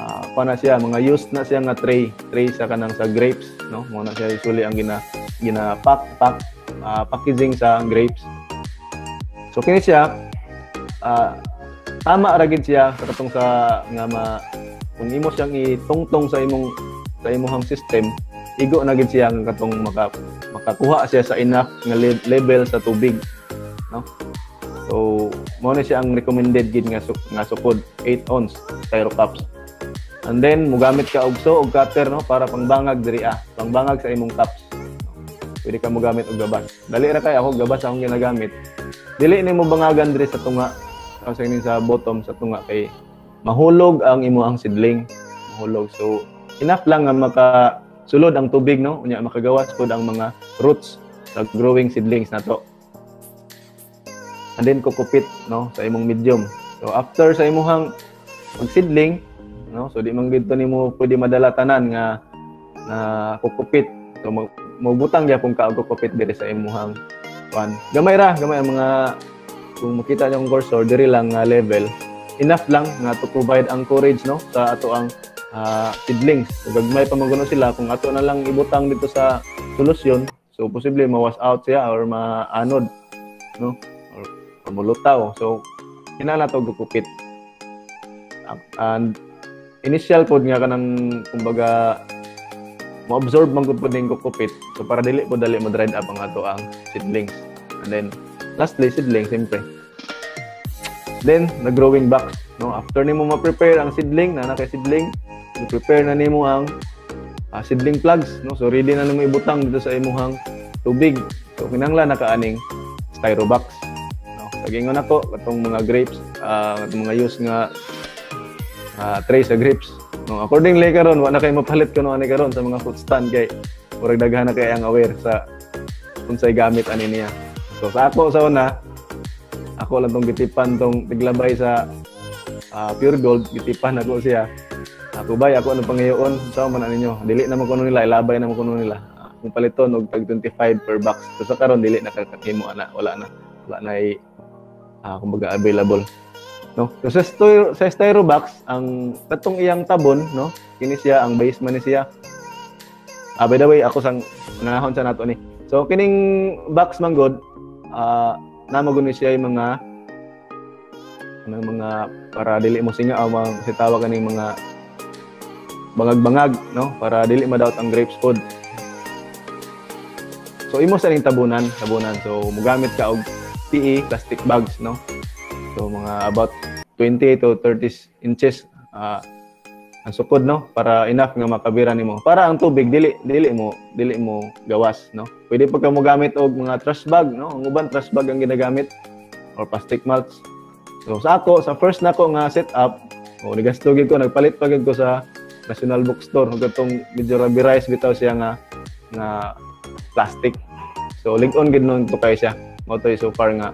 Uh, pa na siya mga used na siya nga tray tray sa kanang sa grapes no mo na siya usually ang gina gina pack pack uh, packaging sa grapes So kini siya. Uh, tama ra gid siya katong sa nga ma kung imo siyang itungtong sa imong sa imong system igo na gid siya nga katong maka makakuha siya sa enough nga level sa tubig no? So mo na siya ang recommended gid nga su nga sukod 8 ounce styro cups and then mugamit ka og so og cutter no? Para pangbangag diri ah pangbangag sa imong cups pwede ka mo gamit og gabas. Dali ra kay ako gabas akong ginagamit. Dili ni mo bangagan diri sa tunga. O sa sa bottom sa tunga kay mahulog ang imo ang sidling. Mahulog. So enough lang nga maka sulod ang tubig no? Unya makagawas pud ang mga roots sa growing seedlings nato and then kukupit no? Sa imong medium. So after sa imong pagsidling no? So di man gidto nimo pwede madala tanan nga na kukupit. So magbutang gyapon ka og kukupit diri sa imong pan. Gamay ra, gamay ang mga kung makita niyo ang cursor diri lang nga level enough lang nga to provide ang courage no sa ato ang uh, seedlings. So, gagmay pa maguno sila kung ato na lang ibutang dito sa solusyon so posible mawas out siya or maanod no or, or mulutaw. So kinala to gukupit. And initial pod nga kanang kumbaga mo-absorb man gud pud ning kukupit. So para dili po dali mo dried up ang ato ang seedlings. And then lastly seedling siyempre. Then the growing box, no? After nimo ma-prepare ang seedling na naka seedling, i-prepare na nimo ang uh, seedling plugs, no? So ready na nimo ibutang dito sa imuhang tubig. So kinahanglan nakaaning styro box. No? Kagingon ako katong mga grapes, uh, mga use nga uh, tray sa grapes No, accordingly karon wa kay mapalit kuno ani karon sa mga food stand kay murag daghan na kay ang aware sa unsay gamit ani niya. So sa ako sa una ako lang tong gitipan tong tiglabay sa uh, pure gold gitipan ako siya. Ako bay ako ano pangayoon sa man ani ninyo. Dili na mo kuno nila ilabay na mo kuno nila. Kung paliton og tag 25 per box. So sa karon dili na kakahimo ana wala na wala na i uh, kumbaga available no? So sa styro, sa styro box ang tatong iyang tabon no? Kini siya ang base man ni siya. Ah by the way ako sang nanahon sa nato ni. So kining box man god uh, namo guni siya yung mga ano mga para dili mo singa ang mga sitawa kaning mga bangag-bangag no? Para dili madawat ang grapes pod. So imo sa ning tabunan, tabunan. So mugamit ka og PE plastic bags, no? So mga about 20 to 30 inches uh, ang sukod no para enough nga makabira nimo. Para ang tubig dili dili mo dili mo gawas no. Pwede pa ka mo gamit og mga trash bag no. Ang uban trash bag ang ginagamit or plastic mulch. So sa ako sa first nako nga setup, oh nigasto ko nagpalit pa ko sa National Bookstore ug atong medyo rubberized bitaw siya nga nga plastic. So lig-on gid nun to kay siya. Mo so far nga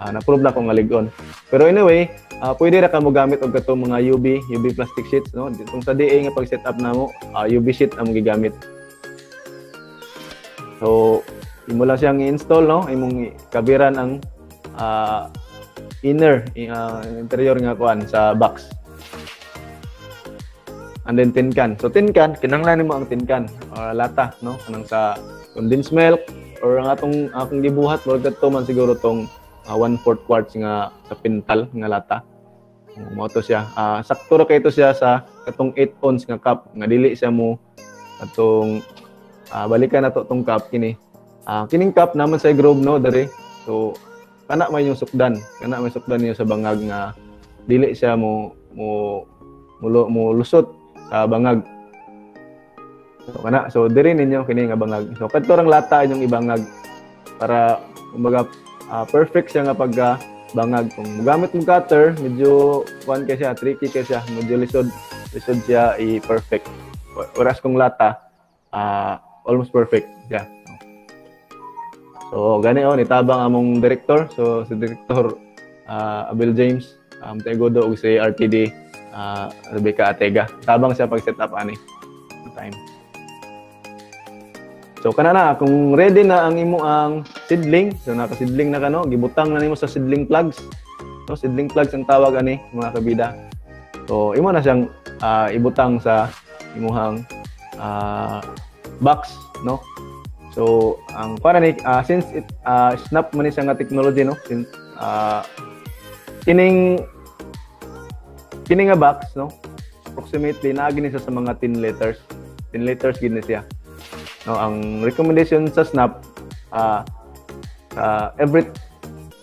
uh, na-prove na ko nga lig-on. Pero anyway, uh, pwede ra ka mo gamit og katong mga UV, UV plastic sheets no. Kung sa DA nga pag setup namo, uh, UV sheet ang gigamit. So imo lang siyang i-install no, imong kabiran ang uh, inner uh, interior nga kuan sa box and then tin can. So tin can, kinanglan mo ang tin can or lata, no? Kanang sa condensed milk or ang atong akong gibuhat mo kadto man siguro tong uh, 1/4 quarts nga sa pintal nga lata. Mo to siya. Uh, sakto ra kay to siya sa katong 8 ounce nga cup nga dili siya mo katong uh, balikan na to tong cup kini. Uh, kining cup naman sa grove no dere. So kana may yung sukdan, kana may sukdan niyo sa bangag nga dili siya mo mo mo, mo lusot sa bangag. So kana so diri ninyo kini nga bangag. So kadto rang lata inyong ibangag para kumbaga uh, perfect siya nga pagka bangag. Kung gamit mo cutter, medyo kuan kay siya, tricky kay siya, medyo lisod lisod siya i-perfect. Whereas kung lata, uh, almost perfect siya. So gani oh nitabang among director. So si director uh, Abel James, um, Tegodo ug si RTD uh, Rebecca Atega. Tabang siya pag set up ani time. So kana na kung ready na ang imo ang seedling, so naka seedling na kano, gibutang na nimo sa seedling plugs. No, seedling plugs ang tawag ani mga kabida. So imo na siyang uh, ibutang sa imuhang uh, box, no? So ang para ni uh, since it uh, snap man siya nga technology no, since uh, kining kini nga box no approximately naagi siya sa mga 10 letters 10 letters gid siya no ang recommendation sa snap uh, uh, every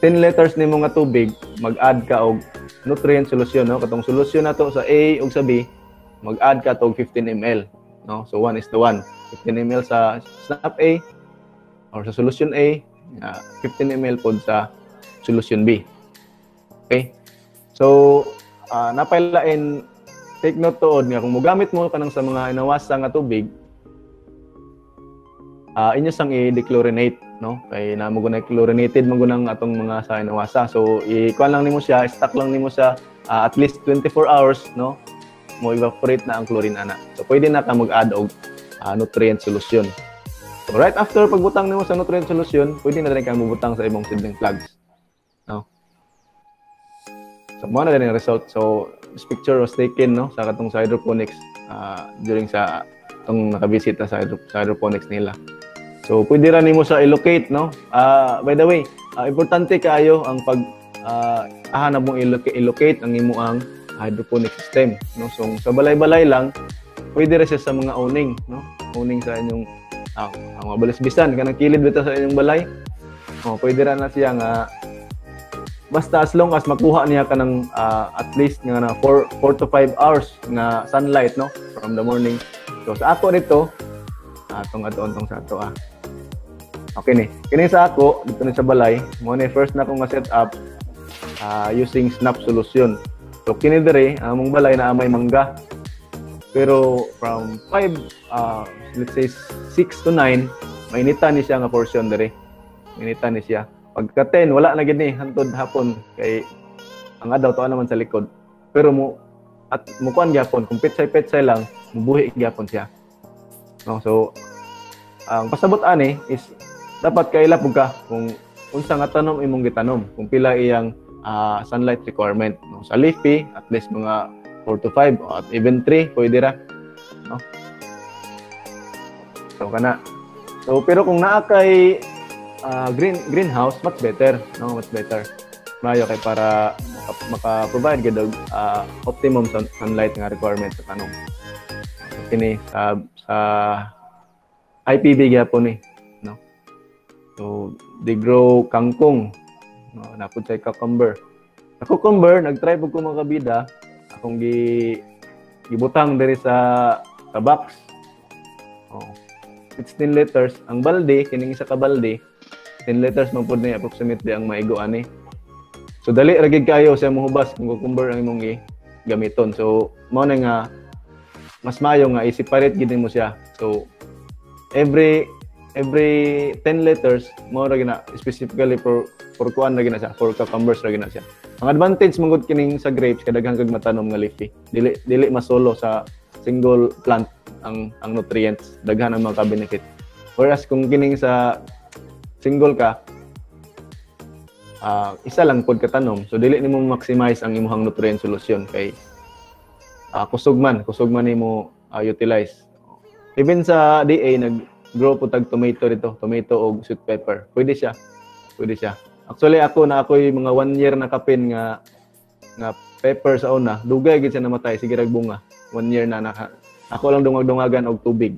10 letters nimo nga tubig mag-add ka og nutrient solution no? Katong solusyon nato sa A ug sa B mag-add ka tog 15 ml no? So 1 is to 1 15 ml sa snap A or sa solution A uh, 15 ml pod sa solution B. Okay? So uh, napailain take note tuod nga kung mogamit mo kanang sa mga inawasa nga tubig uh, inyo sang i-dechlorinate no? Kay na mo guna chlorinated man gunang atong mga sa inawasa. So i-kuan lang nimo siya stock lang nimo siya uh, at least 24 hours no? Mo evaporate na ang chlorine ana. So pwede na ka mag-add og uh, nutrient solution. So right after pagbutang nimo sa nutrient solution pwede na rin kang mubutang sa imong seedling plugs no? So, mo na din yung result. So, this picture was taken no? Sa katong sa hydroponics uh, during sa itong nakabisit na sa hydroponics nila. So, pwede ra nimo sa i-locate, no? Uh, by the way, uh, importante kaayo ang pag uh, ahanap mong i-locate ang imo ang hydroponic system, no? So, sa balay-balay lang, pwede ra siya sa mga owning, no? Owning sa inyong uh, ang mabalasbisan kanang kilid bitaw sa inyong balay. Oh, pwede ra na siya nga basta as long as makuha niya ka ng uh, at least nga na 4 4 to 5 hours nga sunlight no from the morning so sa ako dito atong aton tong sa ato ah okay ni. Kini sa ako dito ni sa balay mo ni first na ko nga set up uh, using snap solution. So kini dire among balay na amay mangga. Pero from 5 uh, let's say 6 to 9 mainita ni siya nga portion dire mainita ni siya. Pagka 10, wala na gini hantod hapon. Kay ang adaw to naman sa likod. Pero mo at mukuan gyapon kung petsay petsay lang mubuhi gyapon siya. No, so ang pasabot ani is dapat kailap ka. Kung unsa nga tanom imong gitanom. Kung pila iyang uh, sunlight requirement. No sa leafy at least mga 4 to 5 or even 3 pwede ra. No? So kana. So pero kung naa kay uh, green greenhouse much better. No much better. Mayo kay para maka-provide gid uh, optimum sun sunlight nga requirement sa tanong. Kini sa sa IPB gyapon ni. no So, they grow kangkong. No, napod sa cucumber. Sa cucumber, nag-try po ko mga kabida. Akong gi gibutang diri sa sa box. Oh. 16 liters. Ang balde, kining isa ka balde, 10 liters man pud ni approximately ang maigo ani. So dali ra gid kayo sa mohubas kung cucumber ang imong gamiton. So mao na nga mas mayo nga i-separate gid mo siya. So every every 10 liters mo ra gina specifically for for kuan ra gina siya for cucumbers ra gina siya. Ang advantage mangod kining sa grapes kadaghang kag matanom nga leafy. Dili dili masolo sa single plant ang ang nutrients daghan ang mga benefit whereas kung kining sa single ka uh, isa lang pod katanom so dili nimo maximize ang imong nutrient solution kay uh, kusog man kusog man nimo uh, utilize. Even sa DA nag grow po tag tomato dito, tomato o sweet pepper. Pwede siya. Pwede siya. Actually ako na ako yung mga one year na kapin nga nga pepper sa una, dugay gid siya namatay sige rag bunga. One year na naka ako lang dungag-dungagan og tubig.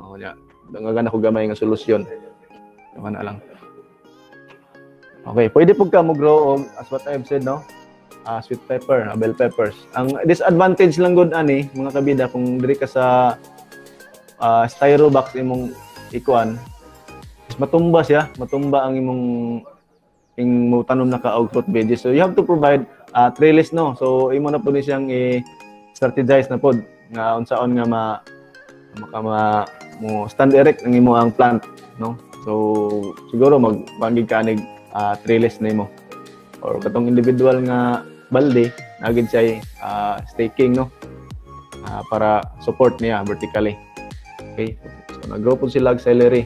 Oh, ya. Dungagan ako gamay nga solusyon. Naman na lang. Okay, pwede pug ka mo grow og as what I've said no. Uh, sweet pepper, uh, bell peppers. Ang disadvantage lang gud ani mga kabida kung diri ka sa uh, styro box imong ikuan. Matumba siya matumba ang imong ing mo tanom na ka og fruit veggies so you have to provide uh, trellis no? So imo na pud siyang i-strategize na pod nga unsaon nga ma maka ma mo stand erect ang imo ang plant no? So siguro mag magig kanig uh, trellis nimo or katong individual nga balde nagid siya uh, staking no? Uh, para support niya vertically Okay? So, nag-grow po sila celery.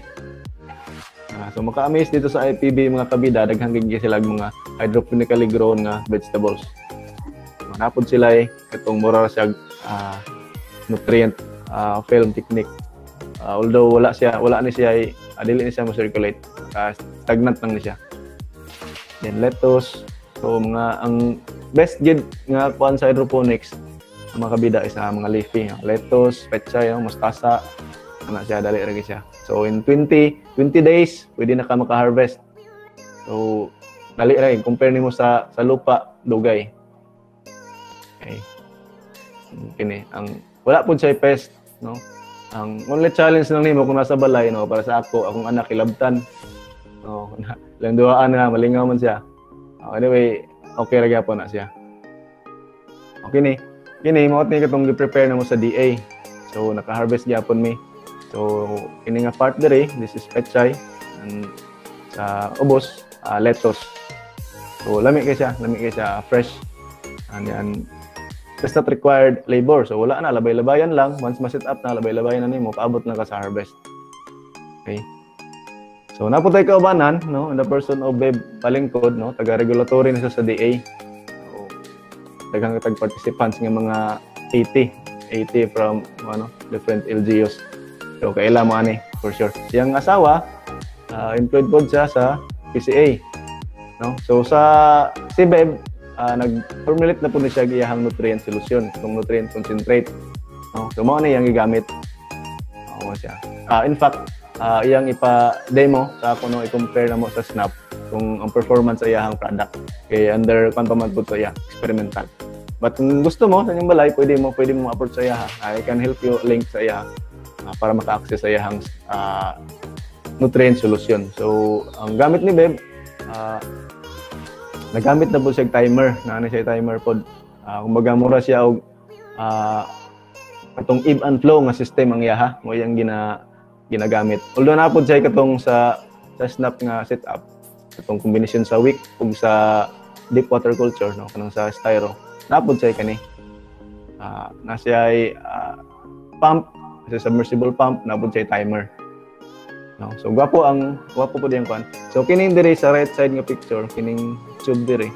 Uh, so, maka-amaze dito sa IPB mga kabida, daghang gigi sila mga hydroponically grown nga vegetables. So, sila eh, katong mura siya uh, nutrient uh, film technique. Uh, although wala siya, wala ni siya, uh, dili ni siya mo-circulate. Uh, stagnant lang ni siya. Then lettuce. So, mga ang best gid nga kuan sa hydroponics mga kabida is uh, mga leafy. Lettuce, pechay, mustasa, ana siya dali ra siya. So in 20 20 days pwede na ka maka-harvest. So dali ra compare nimo sa sa lupa dugay. Okay. Kini ang wala pud siya pest no? Ang only challenge lang nimo kung nasa balay no? Para sa ako akong anak ilabtan. No lang duhaan na malingaw man siya. Uh, anyway okay ra gyapon na siya. Okay ni kini mo ni katong gi-prepare na mo sa DA so naka-harvest gyapon mi So, kini nga part dere, this is pechay and sa ubos, uh, lettuce. So, lami kay siya, lami kay siya fresh. And yan, just not required labor. So, wala na, labay-labayan lang. Once ma-set up na, labay-labayan na nimo, paabot na ka sa harvest. Okay? So, naputay kaubanan, no, in the person of Beb Palingkod, no, taga-regulatory na siya sa DA. So, daghang tag participants ng mga 80, 80 from ano, different LGUs. So, kaila mo for sure. Siyang asawa, uh, employed po siya sa PCA. No? So, sa si Beb, uh, nag-formulate na po na siya iyahang nutrient solution, itong nutrient concentrate. No? So, mo na iyang gigamit. Oo siya. Uh, in fact, uh, iyang ipa-demo sa ako no, i-compare na mo sa Snap kung ang performance sa iyahang product. Kay under kung po sa iya, experimental. But kung gusto mo sa inyong balay, pwede mo pwede mo approach sa iya. I can help you link sa iya uh, para maka-access sa iyang uh, nutrient solution. So, ang gamit ni Beb, uh, nagamit na po siya timer, na ano siya timer pod. Uh, kumbaga mura siya og uh, katong ebb and flow nga system ang iyaha mo yang gina ginagamit. Although na pod siya katong sa sa snap nga setup, katong combination sa wick ug sa deep water culture no kanang sa styro. Napod siya kani. Uh, na siya ay uh, pump sa submersible pump nabod sa timer. No? So gwapo ang gwapo po diyang kwan. So kining dire sa right side nga picture kining tube dire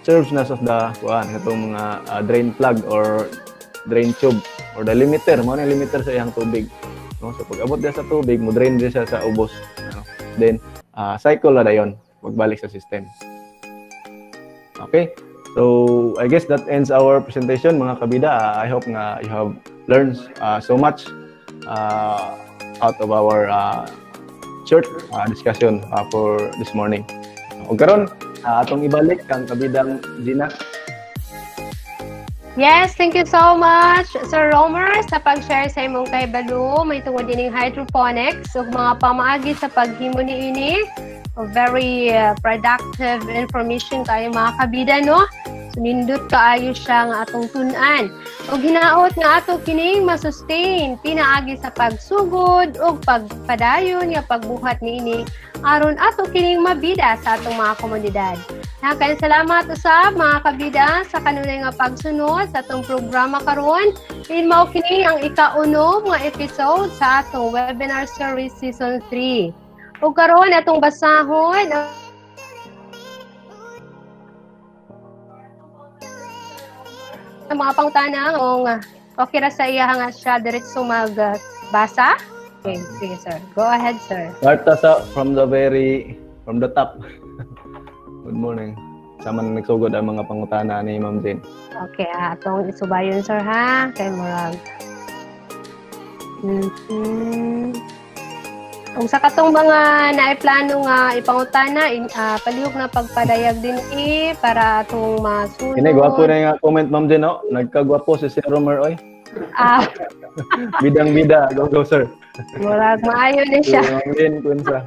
serves na sa the kuan katong mga uh, drain plug or drain tube or the limiter. Mo na limiter sa iyang tubig. No? So pag abot dia sa tubig mo drain dia siya sa ubos. No? then uh, cycle na dayon magbalik sa system. Okay? So i guess that ends our presentation mga kabida. Uh, i hope nga you have learned uh, so much uh, out of our uh, short uh, discussion uh, for this morning. O karon uh, atong ibalik kang kabidang Gina. Yes, thank you so much, Sir Romer, sa pag-share sa imong kay Balu. May tungod dining hydroponics ug mga pamaagi sa paghimo ni ini. Very uh, productive information kayo mga kabida, no? Sunindot kaayo siya nga atong tunan. O hinaot nga ato kining masustain pinaagi sa pagsugod o pagpadayon nga pagbuhat niini aron ato kining mabida sa atong mga komunidad. Nakay salamat usab mga kabida sa kanunay nga pagsunod sa atong programa karon. In mao kini ang ikauno nga episode sa atong webinar series season 3. Ug karon atong basahon ang mga pangutana kung okay ra sa iya nga siya diretso magbasa. Okay, sige sir. Go ahead sir. Start us out from the very, from the top. Good morning. Sama na nagsugod ang mga pangutana ni Ma'am Jane. Okay, ah, atong isubayon sir ha. Kay Murag. Mm-hmm. Kung sa katong mga naiplano nga ipangutana, in, uh, palihog na pagpadayag din i para atong masunod. Kini gwapo na yung comment Ma'am Jane, no? Nagkagwapo si Sir Romer, oy. Ah, Bidang bida, go go sir. murag maayo din Si siya. Ma'am Jane, kunsa.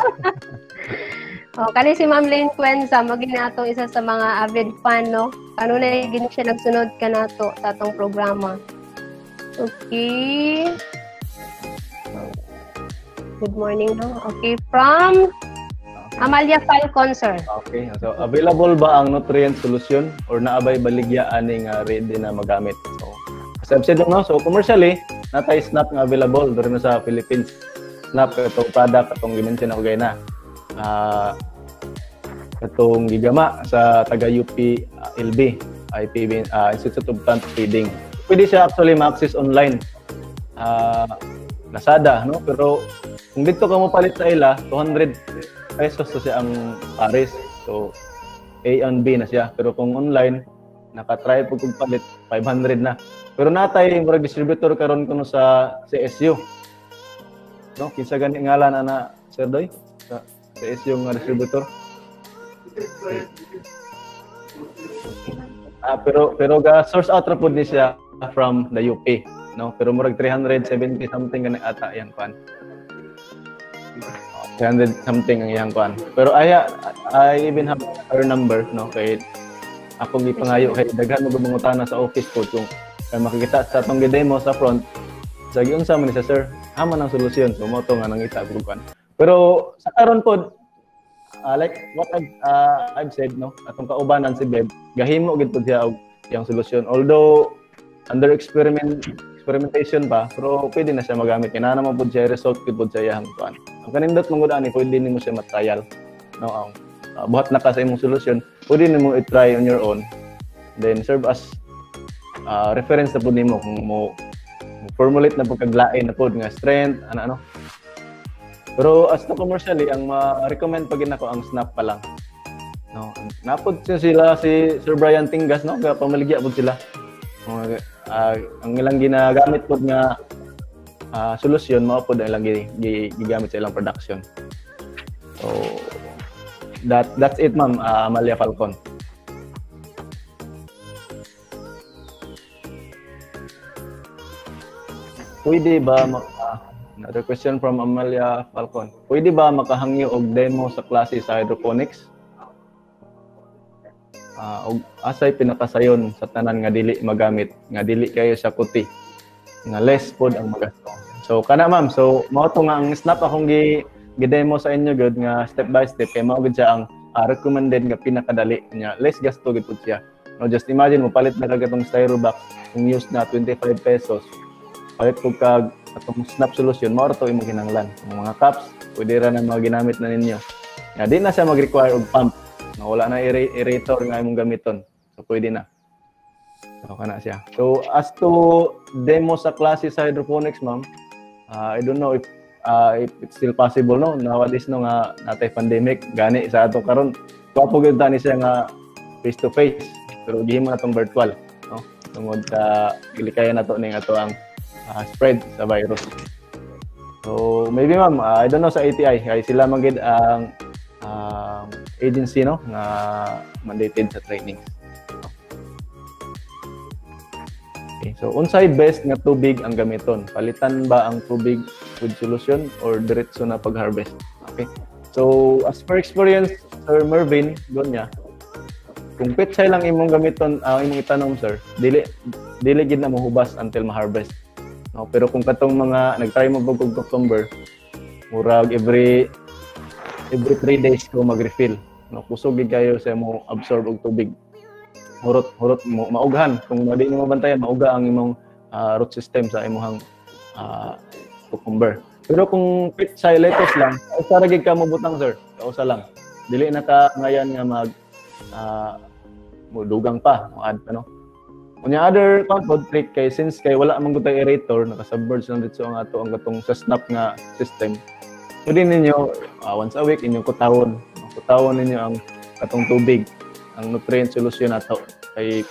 O, kani si Ma'am Lynn Cuenza, maging atong isa sa mga avid fan, no? Ano na gini siya nagsunod ka nato sa atong programa. Okay. Good morning, no? Okay, from Amalia Falcon, sir. Okay, so available ba ang nutrient solution or naabay baligya ani nga ready na magamit? So, as I've said no, so commercially, natay snap nga available dito sa Philippines. Snap itong product atong gimension ako gay na. Ah itong gigama sa taga UP uh, LB IPB uh, Institute of Plant Feeding. Pwede siya actually ma-access online. Ah Lazada, no? Pero kung dito ka mo palit sa ila, 200 pesos to siya ang pares. So, A and B na siya. Pero kung online, naka-try po kung palit, 500 na. Pero natay, murag distributor karon kuno sa CSU. No? Kinsa gani ngalan ana, Sir Doy? Sa CSU nga distributor. Ah, pero pero ga source out ra pud ni siya from the UP, no? Pero murag 370 something gani ata yang pan. 300 something ang iyang kuan. Pero I, I even have her number, no? Kay akong gipangayo kay daghan mo bumungutana sa office ko kung kay makikita sa atong demo sa front. Sa giunsa man ni sa sir amo ang solusyon. So mo to nga nangita ko kuan pero sa karon pod ah, like what I've, uh, I've said no? Atong kaubanan si Beb gahimo gid pod siya og iyang solusyon. Although under experiment experimentation pa pero pwede na siya magamit. Kina naman pod siya result pod sa iyang kuan. Ang kanindot mong ani pwede nimo siya matrial. No ang uh, buhat na ka sa imong solusyon pwede nimo i-try on your own. Then serve as uh, reference na po nimo kung mo formulate na po kaglain na po nga strength ano ano. Pero as to commercially ang ma-recommend pag ako ang snap pa lang. No napod siya sila si Sir Brian Tingas no? Kaya pamaligya po sila. Mga, ah, ang ilang ginagamit po nga ah, solusyon mao po ang ilang gi- gi- gigamit sa ilang production so that that's it ma'am ah, Amalia Falcon Pwede ba maka Another question from Amalia Falcon. Pwede ba makahangyo og demo sa klase sa hydroponics? Ah, og asay pinakasayon sa tanan nga dili magamit, nga dili kayo sa kuti. Nga less pod ang magasto. So kana ma'am, so mao to nga ang snap akong gi gi-demo sa inyo gud nga step by step kay mao gud siya ang ah, recommended nga pinakadali nya less gasto gid pud siya. No, just imagine mo palit na kag itong styro box, yung use na 25 pesos. Palit ko kag atong snap solution, mao to imong kinahanglan. Ang mga cups, pwede ra na mga ginamit na ninyo. Nga di na siya mag-require og pump. Na wala na aer- aerator nga imong gamiton. So pwede na. So kana siya. So as to demo sa klase sa hydroponics, ma'am, ah, I don't know if ah, if it's still possible no nowadays no nga natay pandemic gani sa ato karon wapo gyud tani siya nga face to face pero gihimo na tong virtual no tungod sa gilikaya na to ning ato ang ah, spread sa virus So, maybe ma'am, uh, I don't know sa ATI, kay sila magid ang um, agency no nga mandated sa trainings. Okay, so unsay best nga tubig ang gamiton? Palitan ba ang tubig with solution or diretso na pag-harvest? Okay. So, as per experience, Sir Mervin, doon niya, kung pitsay lang imong gamiton, uh, imong itanom, sir, dili dili gid na mahubas until ma-harvest. No, pero kung katong mga nagtry mo bug og October, murag every every 3 days ko mag-refill. No, kusog kayo sa mo absorb og tubig. Hurot hurot mo maughan kung di mo mabantayan mauga ang imong uh, root system sa imong uh, cucumber. Pero kung pitsay lettuce lang, usa ra ka mo butang sir. Kausa lang. Dili na ka ngayon nga mag uh, dugang pa, mo add ano. Unya other control trick kay since kay wala man gud aerator nakasubmerge lang dito ang ato ang katong sa snap nga system. Pwede ninyo uh, once a week inyong kutawon. Kutawon ninyo ang katong tubig, ang nutrient solution nato kay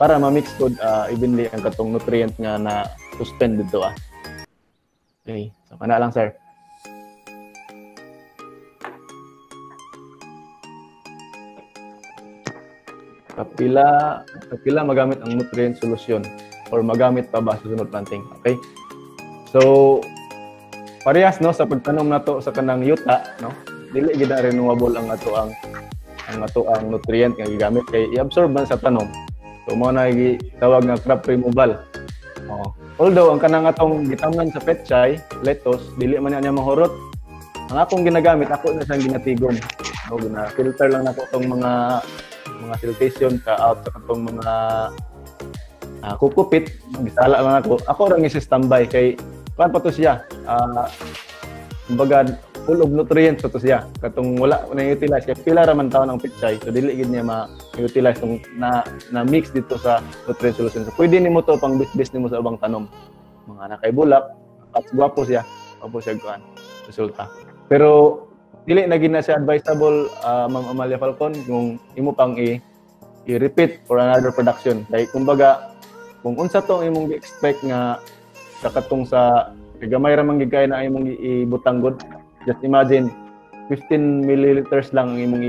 para ma-mix good uh, evenly ang katong nutrient nga na suspend dito ah. Okay, so kana lang sir. kapila kapila magamit ang nutrient solution or magamit pa ba sa sunod planting okay so parehas no sa pagtanom nato sa kanang yuta no? Dili gid renewable ang ato ang ang ato ang nutrient nga gigamit. Kay i-absorb man sa tanom so mo na tawag nga crop removal. Oh. although ang kanang atong gitamnan sa petchay lettuce dili man niya mahurot. Ang akong ginagamit ako na siyang ginatigon. So gina filter lang nako tong mga mga siltation ka out sa katong mga uh, kukupit, gisala lang ako. Ako ra si standby kay kan pa to siya. Uh, kumbaga full of nutrients to siya. Katong wala na utilize kay pila ra man taon ang pichay. So dili gid niya ma-utilize tong na na mix dito sa nutrient solution. So pwede nimo to pang business nimo sa ubang tanom. Mga nakay bulak at gwapo siya. Gwapo siya kuan resulta. Pero dili na gina siya advisable uh, Ma'am Amalia Falcon kung imo pang i i-repeat for another production. Kay kumbaga kung unsa to imong expect nga kakatong sa gamay ra man na imong ibutang god. Just imagine 15 milliliters lang ang imong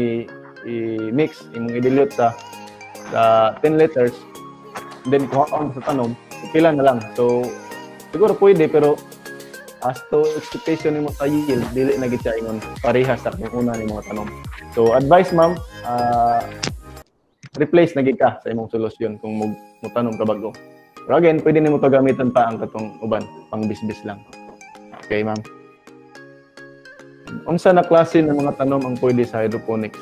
i-mix, imong i-dilute sa sa 10 liters. Then kuha sa tanom, pila na lang. So siguro pwede pero as to expectation nimo sa yield dili na gid siya ingon parehas sa kung una ni mga tanom so advice ma'am uh, replace na gid ka sa imong solusyon kung mo tanom ka bago pero again pwede nimo to gamitan pa ang katong uban pang bisbis lang. Okay ma'am. Unsa na klase ng mga tanom ang pwede sa hydroponics?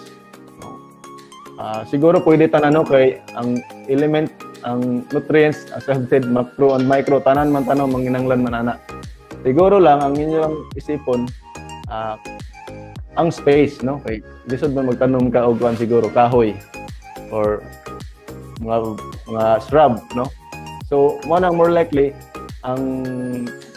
Uh, siguro pwede tanano kay ang element ang nutrients as I've said macro and micro. Tanan man tanom manginanglan man ana. Siguro lang ang inyong isipon uh, ang space, no? Kay lisod man magtanom ka og kuan siguro kahoy or mga mga shrub, no? So, mo na more likely ang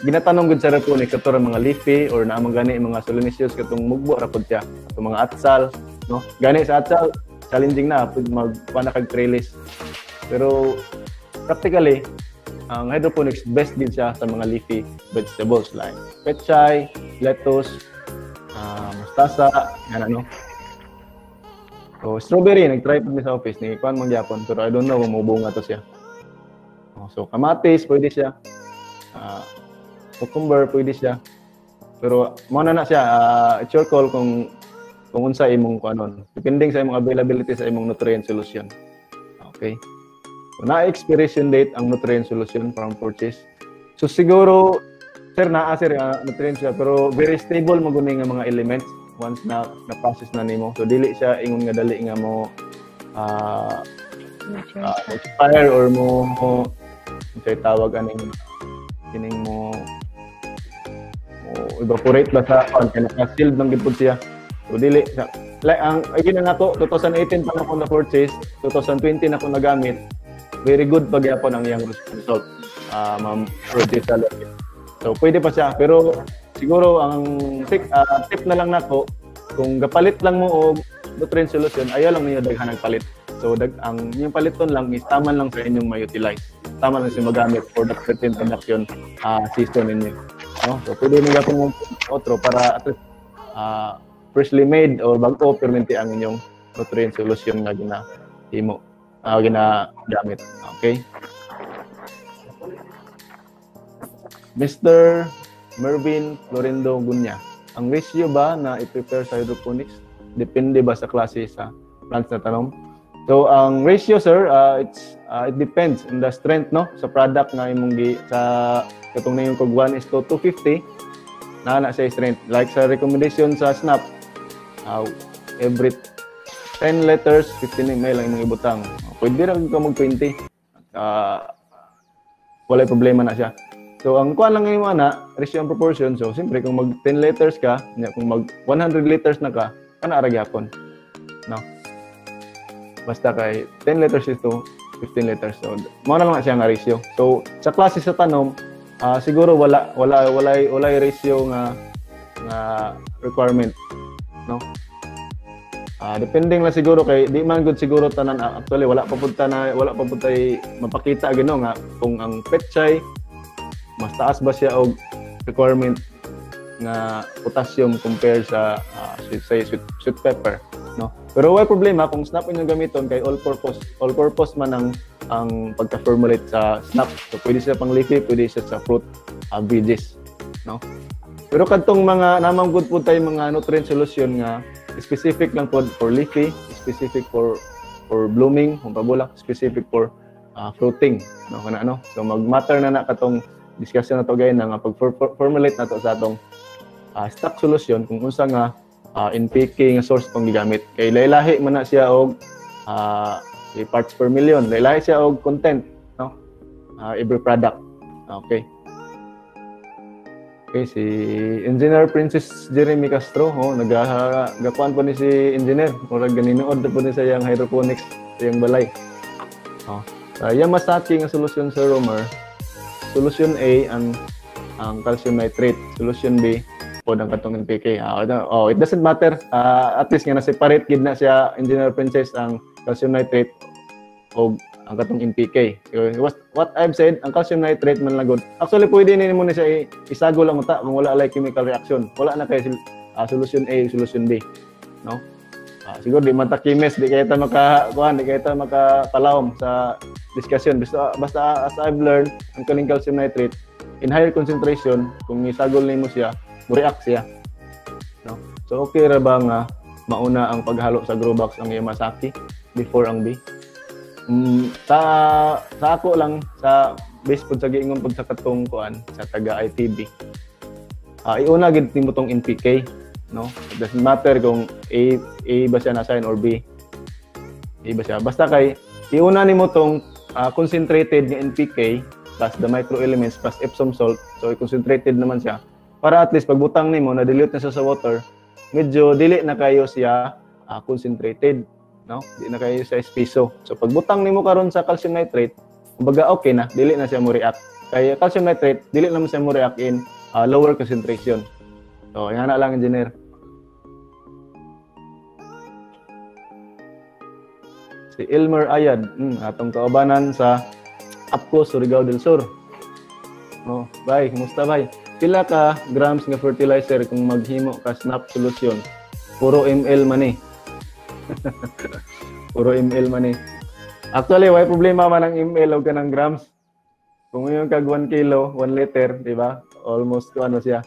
ginatanong gud sa reponic kato mga leafy or na gani mga solanaceous katong mugbo ra pud siya katong mga atsal no gani sa atsal challenging na pud mag kag trellis pero practically ang hydroponics best din siya sa mga leafy vegetables like pechay, lettuce, uh, mustasa, yan ano. So, strawberry, nag-try po sa office ni Kwan mong Japon, pero I don't know kung mabunga to siya. So, kamatis, pwede siya. Uh, cucumber, pwede siya. Pero, muna na siya, uh, it's your call kung kung unsa imong kuanon. Depending sa imong availability sa imong nutrient solution. Okay. So, na-expiration date ang nutrient solution from purchase. So, siguro, sir, naa sir, uh, nutrient siya, pero very stable maguni nga mga elements once na na-process na nimo. So, dili siya ingon nga dali nga mo uh, uh, expire or mo say tawag aning kining mo mo evaporate ba sa kon kay naka-sealed man gid siya. So dili siya. Like ang ayun na to 2018 pa na ko na purchase, 2020 na ko nagamit very good pagyapon ang iyang result, uh, Ma'am Rodi Salomon. So, pwede pa siya. Pero, siguro, ang tip, uh, tip na lang nako kung gapalit lang mo o nutrient solution, ayaw lang niyo daghan palit. So, dag, ang yung paliton lang is tama lang sa inyong ma-utilize. Tama lang siya magamit for the certain production uh, season ninyo. no so pwede gapon mo otro para at least uh, freshly made or bago permente ang inyong nutrient solution nga gina himo uh, gina gamit okay Mr. Mervin Florendo Gunya ang ratio ba na i-prepare sa hydroponics depende ba sa klase sa plants na tanom So ang ratio sir, uh, it's uh, it depends on the strength no sa product nga imong gi sa katong na yung kog 1 is to 250 na na sa strength. Like sa recommendation sa Snap, uh, every 10 letters 15 ml lang imong ibutang. Pwede ra ka mag 20. Uh, wala problema na siya. So ang kuan lang yung ana, ratio and proportion. So siyempre kung mag 10 liters ka, kung mag 100 liters na ka, kana ara gyapon. No. Basta kay 10 liters is to 15 liters. So, mo na lang siya nga ratio. So, sa klase sa tanom, uh, siguro wala wala wala wala ratio nga nga requirement, no? Uh, depending lang siguro kay di man good siguro tanan uh, actually wala pa punta na wala pa punta mapakita gino nga kung ang petchay mas taas ba siya og requirement nga potassium compare sa uh, sweet, say, sweet, sweet pepper pero wala problema kung snap inyo gamiton kay all purpose all purpose man ang ang pagka-formulate sa snap. So pwede siya pang leafy pwede siya sa fruit uh, veggies no? Pero kadtong mga namang good po tayo mga nutrient solution nga specific lang po for leafy specific for for blooming kung pabulak specific for uh, fruiting no? Kana ano? So mag-matter na na katong discussion na to gay nga pag-formulate na to sa atong uh, stock solution kung unsa nga uh, NPK nga source pang gigamit. Kay laylahi man na siya og uh, parts per million. Laylahi siya og content, no? Uh, every product. Okay. Okay, si Engineer Princess Jeremy Castro, oh, nagagakuan po ni si Engineer. Murag ganinood po ni sa yung hydroponics sa yung balay. Oh. Uh, yung masaki nga solusyon sa Romer, solution A ang ang calcium nitrate, solution B pod ang katong NPK. Uh, oh, it doesn't matter. Uh, at least nga na-separate gid na siya Engineer Princess ang calcium nitrate o ang katong NPK. So, what, what I've said, ang calcium nitrate man lang Actually, pwede ni mo na siya isago lang uta kung wala like chemical reaction. Wala na kay uh, solution A, solution B. No? Uh, siguro di man ta chemist, di kaya ta maka kuan, di kaya ta makapalawom sa discussion. Basta basta as I've learned, ang kaning calcium nitrate in higher concentration, kung isagol nimo siya, react siya. No? So okay ra ba nga mauna ang paghalo sa grow box ang Yamasaki before ang B? Mm, sa sa ako lang sa base pud sa giingon pud sa katong kuan sa taga ITB. Uh, ah, iuna gid nimo tong NPK, no? It doesn't matter kung A A ba siya na sign or B. A ba siya? Basta kay iuna nimo tong uh, concentrated nga NPK plus the microelements plus Epsom salt. So i-concentrated naman siya para at least pagbutang nimo na dilute na siya sa water, medyo dili na kayo siya uh, concentrated, no? Di na kayo sa espeso. So pagbutang nimo karon sa calcium nitrate, kumbaga okay na, dili na siya mo react. Kaya calcium nitrate, dili na mo siya mo react in uh, lower concentration. So, yan na lang engineer. Si Elmer Ayad, hmm, atong kaubanan sa APCO Surigao del Sur. Oh, bye, kumusta bye? Pila ka grams nga fertilizer kung maghimo ka snap solution? Puro ml man eh. Puro ml man eh. Actually why problema man ang ml o kanang grams? Kung yung kag 1 kilo 1 liter di ba? Almost ano siya?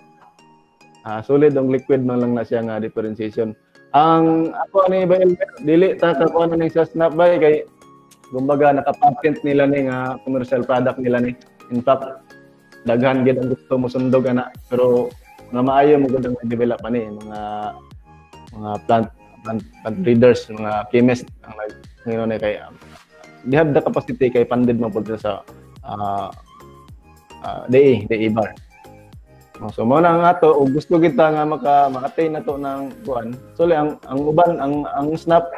Ah, solid ang liquid man lang na siya nga differentiation. Ang ako ni ba dili ta ka kuan ning sa snap ba kay kumbaga naka-patent nila ni nga commercial product nila ni. In fact daghan gid ang gusto mo sundog ana pero mga maayo mo gud ang develop ani mga mga plant plant, plant breeders mga chemist ang nag ngayon kay um, they have the capacity kay funded mo pud sa uh, uh, DA, DA bar. Oh, so mo na nga to ug gusto kita nga maka makatay na to ng kuan. So ang ang uban ang ang snap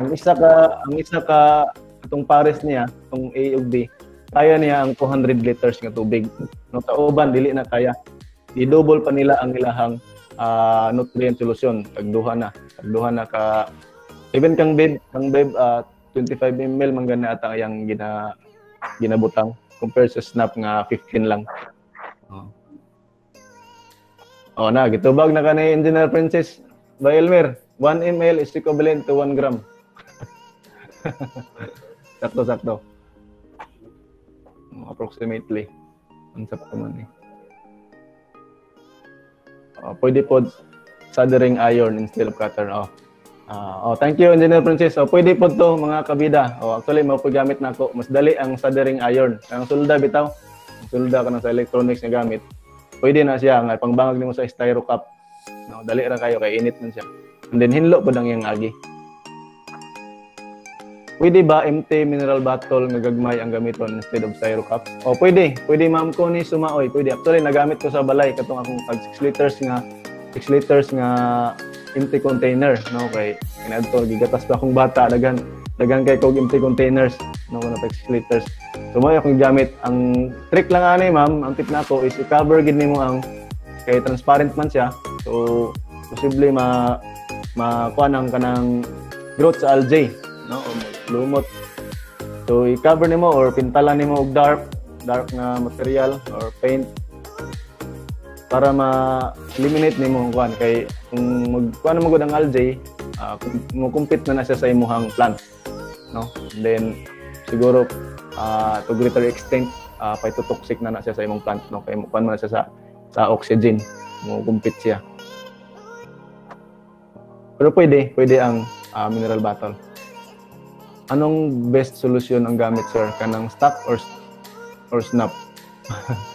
ang isa ka ang isa ka itong pares niya, itong A ug B, kaya niya ang 200 liters nga tubig. No, sa uban, dili na kaya. I-double pa nila ang ilahang uh, nutrient solution. Tagduha na. Tagduha na ka... Even kang bib, kang bib, uh, 25 ml man gana ata yang gina ginabutang compare sa snap nga 15 lang. Oh. Oh na, gitubag na ka ni Engineer Princess by Elmer. 1 ml is equivalent to 1 gram. sakto, sakto. Approximately. Ang sakto man eh. Oh, pwede po soldering iron instead of cutter. Oh. Ah, oh, thank you, Engineer Princess. Oh, pwede po to mga kabida. Oh, actually, mo gamit na ako. Mas dali ang soldering iron. Ang sulda bitaw. Sulda ka na sa electronics na gamit. Pwede na siya nga pangbangag nimo sa styro cup. No, dali ra kayo kay init man siya. And then hinlo po lang yung agi. Pwede ba empty mineral bottle nga gagmay ang gamiton instead of styro cups? O pwede, pwede ma'am ko ni sumaoy, pwede. Actually nagamit ko sa balay katong akong tag 6 liters nga 6 liters nga empty container, no kay kinadto gigatas pa akong bata dagan dagan kay kog empty containers no na tag 6 liters. So akong gamit ang trick lang ani ma'am, ang tip nako is i-cover gid nimo ang kay transparent man siya. So posible ma makuha ng kanang growth sa algae, no? O lumot. So i-cover nimo or pintalan nimo og dark dark na material or paint para ma-eliminate nimo ang kuan kay kung magkuan mo gud ang algae uh, mo compete na na siya sa imuhang plant no? Then siguro uh, to greater extent uh, pa ito toxic na na siya sa imong plant no? Kay mo kuan man na siya sa sa oxygen mo compete siya. Pero pwede pwede ang uh, mineral bottle anong best solution ang gamit sir kanang stock or or snap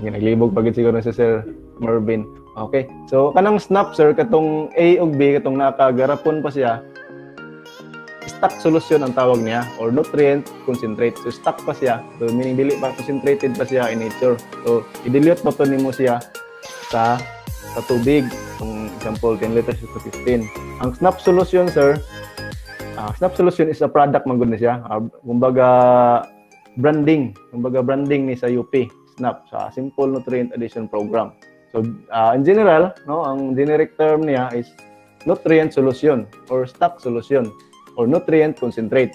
Naglibog pagit siguro sa Sir Mervin. Okay. So, kanang snap, sir, katong A ug B, katong nakagarapon pa siya, stock solution ang tawag niya or nutrient concentrate. So, stock pa siya. So, meaning dili pa concentrated pa siya in nature. So, i-dilute pa to nimo siya sa sa tubig. Kung example, 10 liters to 15. Ang snap solution, sir, uh, snap solution is a product man na siya. Uh, kumbaga, branding. Kumbaga, branding ni sa UP. SNAP sa Simple Nutrient Addition Program. So, uh, in general, no, ang generic term niya is nutrient solution or stock solution or nutrient concentrate.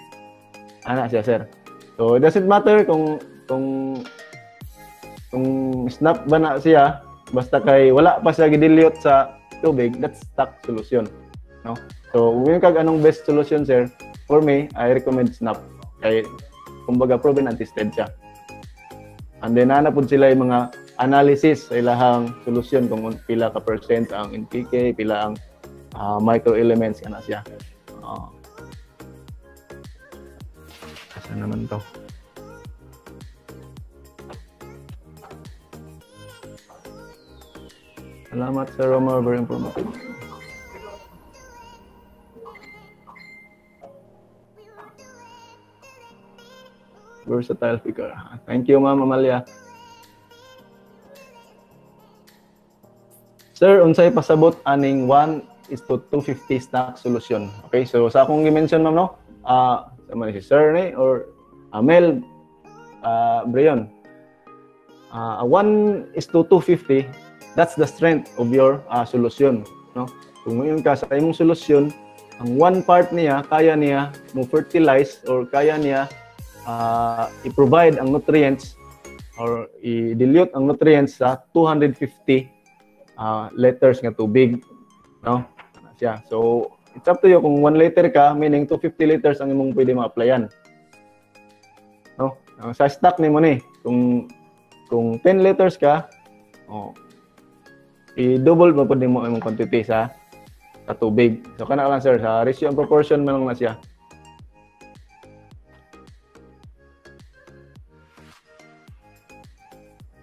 Ana siya, sir. So, it doesn't matter kung kung kung SNAP ba na siya, basta kay wala pa siya gidilute sa tubig, that's stock solution. No? So, kung kag anong best solution, sir, for me, I recommend SNAP. Kay, kumbaga, proven and tested siya. And then ana pud sila yung mga analysis sa ilahang solusyon kung pila ka percent ang NPK, pila ang uh, microelements kana siya. Uh, asa naman to? Salamat Sir Romar, very informative. Versatile figure. Thank you, Ma'am Amalia. Sir, unsay pasabot aning 1 is to 250 stack solution. Okay, so sa akong gi-mention ma'am no, ah uh, sama si Sir ni or Amel uh, Brion. Uh, 1 is to 250, that's the strength of your uh, solution, no? Kung ngayon ka sa imong solusyon, ang one part niya kaya niya mo fertilize or kaya niya uh, i-provide ang nutrients or i-dilute ang nutrients sa 250 uh, liters nga tubig. No? Siya. So, it's up to you kung 1 liter ka, meaning 250 liters ang imong pwede ma-applyan. No? Sa stock ni mo ni, kung kung 10 liters ka, oh, i-double mo pud mo imong quantity sa sa tubig. So kana lang sir, sa ratio and proportion man lang na siya.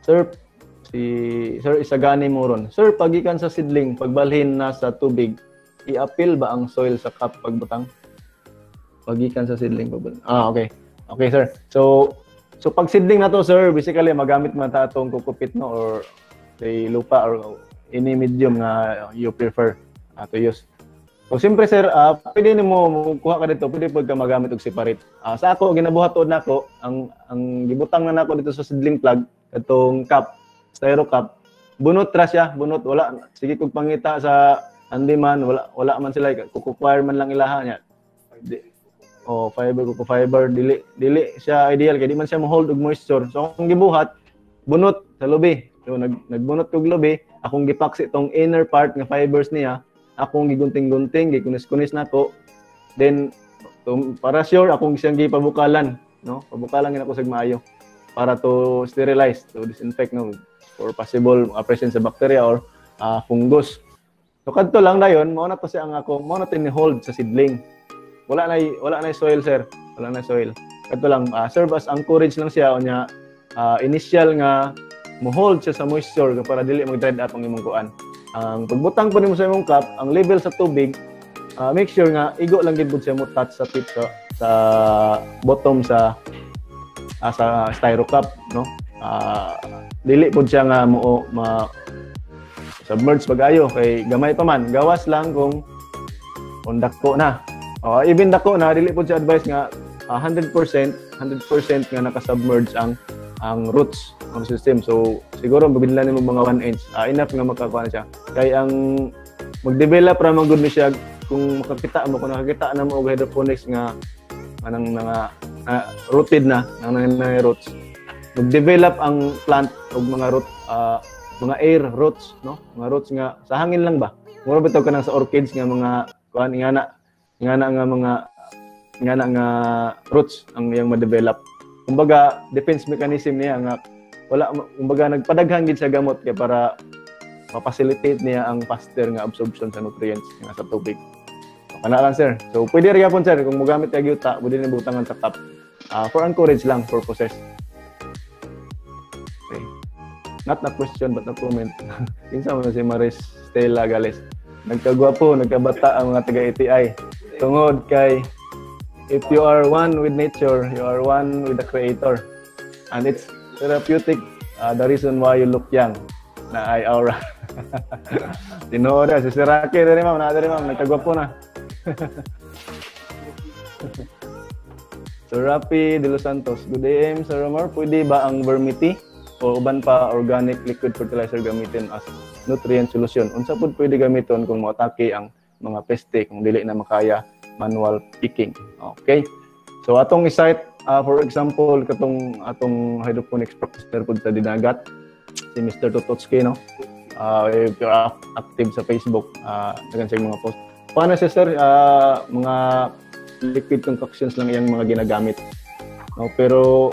Sir, si Sir Isagani Moron. Sir, pagikan sa seedling, pagbalhin na sa tubig, i-appeal ba ang soil sa cup pagbutang? Pagikan sa seedling pagbalhin. Ah, okay. Okay, sir. So, so pag seedling na to, sir, basically magamit man ta atong kukupit no or say lupa or any medium na you prefer uh, to use. So, siyempre, sir, uh, pwede mo kuha ka dito, pwede pwede ka magamit og separate. Uh, sa ako, ginabuhat na ako, ang, ang gibutang na nako dito sa seedling plug, itong cup, styro cup, bunot ra siya, bunot wala sige kog pangita sa andi man wala wala man sila kukukwire man lang ilaha niya. Di, oh, fiber kuko fiber dili dili siya ideal kay di man siya mo hold og moisture. So kung gibuhat bunot sa lubi. So nag nagbunot kog lubi, akong gipaksi itong inner part nga fibers niya, akong gigunting-gunting, gikunis-kunis nako. Then to, para sure akong siyang gipabukalan, no? Pabukalan gyud ako sa maayo para to sterilize, to disinfect no for possible uh, presence of bacteria or uh, fungus. So kadto lang dayon, mao na to siya ang ako, mao na hold sa seedling. Wala na wala na soil sir, wala na soil. Kadto lang uh, serve as anchorage lang siya unya uh, initial nga mo-hold siya sa moisture para dili mag-dried up ang imong kuan. Ang pagbutang po nimo sa imong cup, ang level sa tubig, uh, make sure nga igo lang gid siya mo touch sa tip sa, sa bottom sa uh, sa styro cup, no? Uh, dili pud siya nga mo ma submerge pag-ayo kay gamay pa man gawas lang kung kung dako na uh, even dako na dili pud siya advice nga uh, 100% 100% nga naka-submerge ang ang roots ng system. So, siguro mabinlan nimo mga 1 inch. Uh, enough nga makakuha siya. Kay ang mag-develop ra man gud siya kung makakita mo kung nakakita na mo og hydroponics nga anang mga uh, rooted na nang na roots. Mag-develop ang plant og mga root uh, mga air roots, no? Mga roots nga sa hangin lang ba? Mura bitaw ka sa orchids nga mga kuan ingana ingana nga mga ingana nga roots ang iyang ma-develop. Kumbaga, defense mechanism niya nga wala kumbaga nagpadaghan gid sa gamot kay para ma-facilitate niya ang faster nga absorption sa nutrients nga sa tubig. So, kana lang sir. So pwede ra gyapon sir kung mogamit kay gyuta, pwede ni butangan sa cup. Uh, for encourage lang purposes. Okay. Not a question but a comment. Kinsa man si Maris Stella Gales. Nagkagwapo, nagkabata ang mga taga-ATI. Tungod kay if you are one with nature, you are one with the creator. And it's therapeutic, uh, the reason why you look young na ay aura. Tinuod si Siraki diri ma'am, na diri ma'am, nagkagwapo na. Sir Rapi De Los Santos, good AM Sir Romar, pwede ba ang vermity o uban pa organic liquid fertilizer gamitin as nutrient solution? Unsa pud pwede gamiton kung moatake ang mga peste kung dili na makaya manual picking. Okay? So atong isite uh, for example katong atong hydroponics practitioner pud sa dinagat si Mr. Tototsky no. Uh, if you're active sa Facebook, uh, dagan sa mga post. Paano siya sir uh, mga liquid concoctions lang yung mga ginagamit. No, pero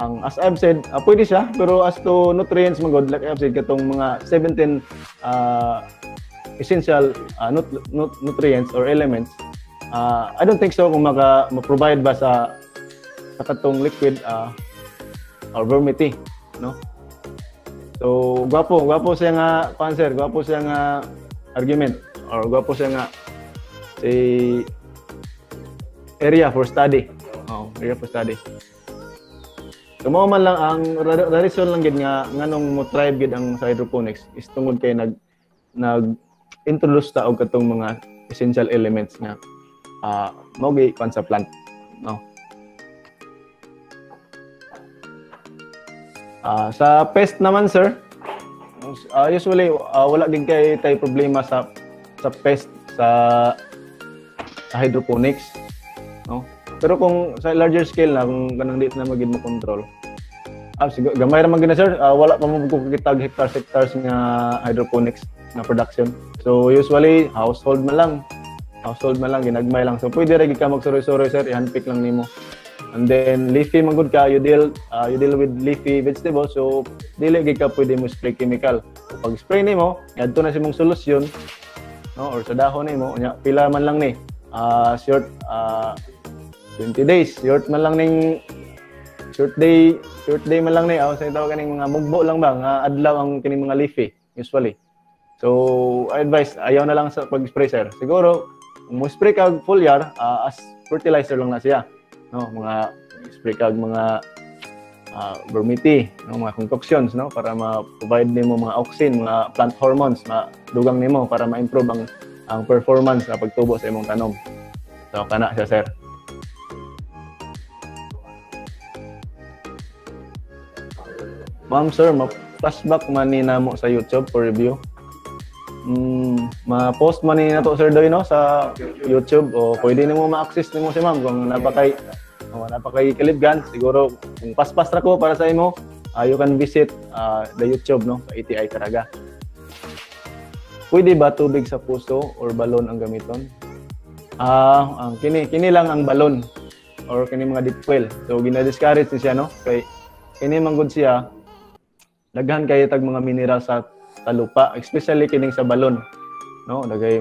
ang as I've said, uh, pwede siya, pero as to nutrients magod like I've said katong mga 17 uh, essential uh, nut- nut- nutrients or elements uh, I don't think so kung maka ma-provide ba sa sa katong liquid uh, or vermity, no? So, gwapo, gwapo siya nga cancer, gwapo siya nga argument or gwapo siya nga si area for study. Oh, area for study. So, mo man lang ang reason lang gid nga nganong mo try gid ang sa hydroponics is tungod kay nag nag introduce ta og katong mga essential elements nga uh, mo gi sa plant no uh, sa pest naman sir uh, usually uh, wala din kay tay problema sa sa pest sa, sa hydroponics no? Pero kung sa larger scale na kung kanang dito na magid mo control ah sige gamay ra man gina sir. Uh, wala pa mo kitag hectares hectares nga hydroponics na production. So usually household man lang. Household man lang ginagmay lang. So pwede ra ka magsuroy-suroy sir. I-handpick lang nimo. And then leafy man gud ka. You deal uh, you deal with leafy vegetables so dili gid ka pwede mo spray chemical. So, pag spray nimo adto na si mong solusyon no or sa dahon nimo pila man lang ni uh, short uh, 20 days. Short man lang ning short day short day man lang ni aw sa tawag kaning mga mugbo lang ba nga adlaw ang kining mga leafy usually. So I advise ayaw na lang sa pag-spray sir. Siguro mo spray kag foliar uh, as fertilizer lang na siya. No mga spray kag mga uh, vermity no mga concoctions no para ma-provide nimo mga auxin mga plant hormones na dugang nimo para ma-improve ang ang performance sa pagtubo sa imong tanom. So kana siya sir Ma'am sir, ma-flashback man ni namo sa YouTube for review. Mm, ma-post man ni nato Sir Doy no sa YouTube o pwede nimo ma-access nimo si Ma'am kung napakay oh, napakay kilibgan siguro kung paspas ra ko para sa imo uh, you can visit uh, the YouTube no ATI Caraga. Pwede ba tubig sa puso or balon ang gamiton? Ah, uh, ang kini kini lang ang balon or kini mga deep well. So gina-discourage siya no kay kini manggod siya daghan kay tag mga mineral sa talupa, especially kining sa balon. No, dagay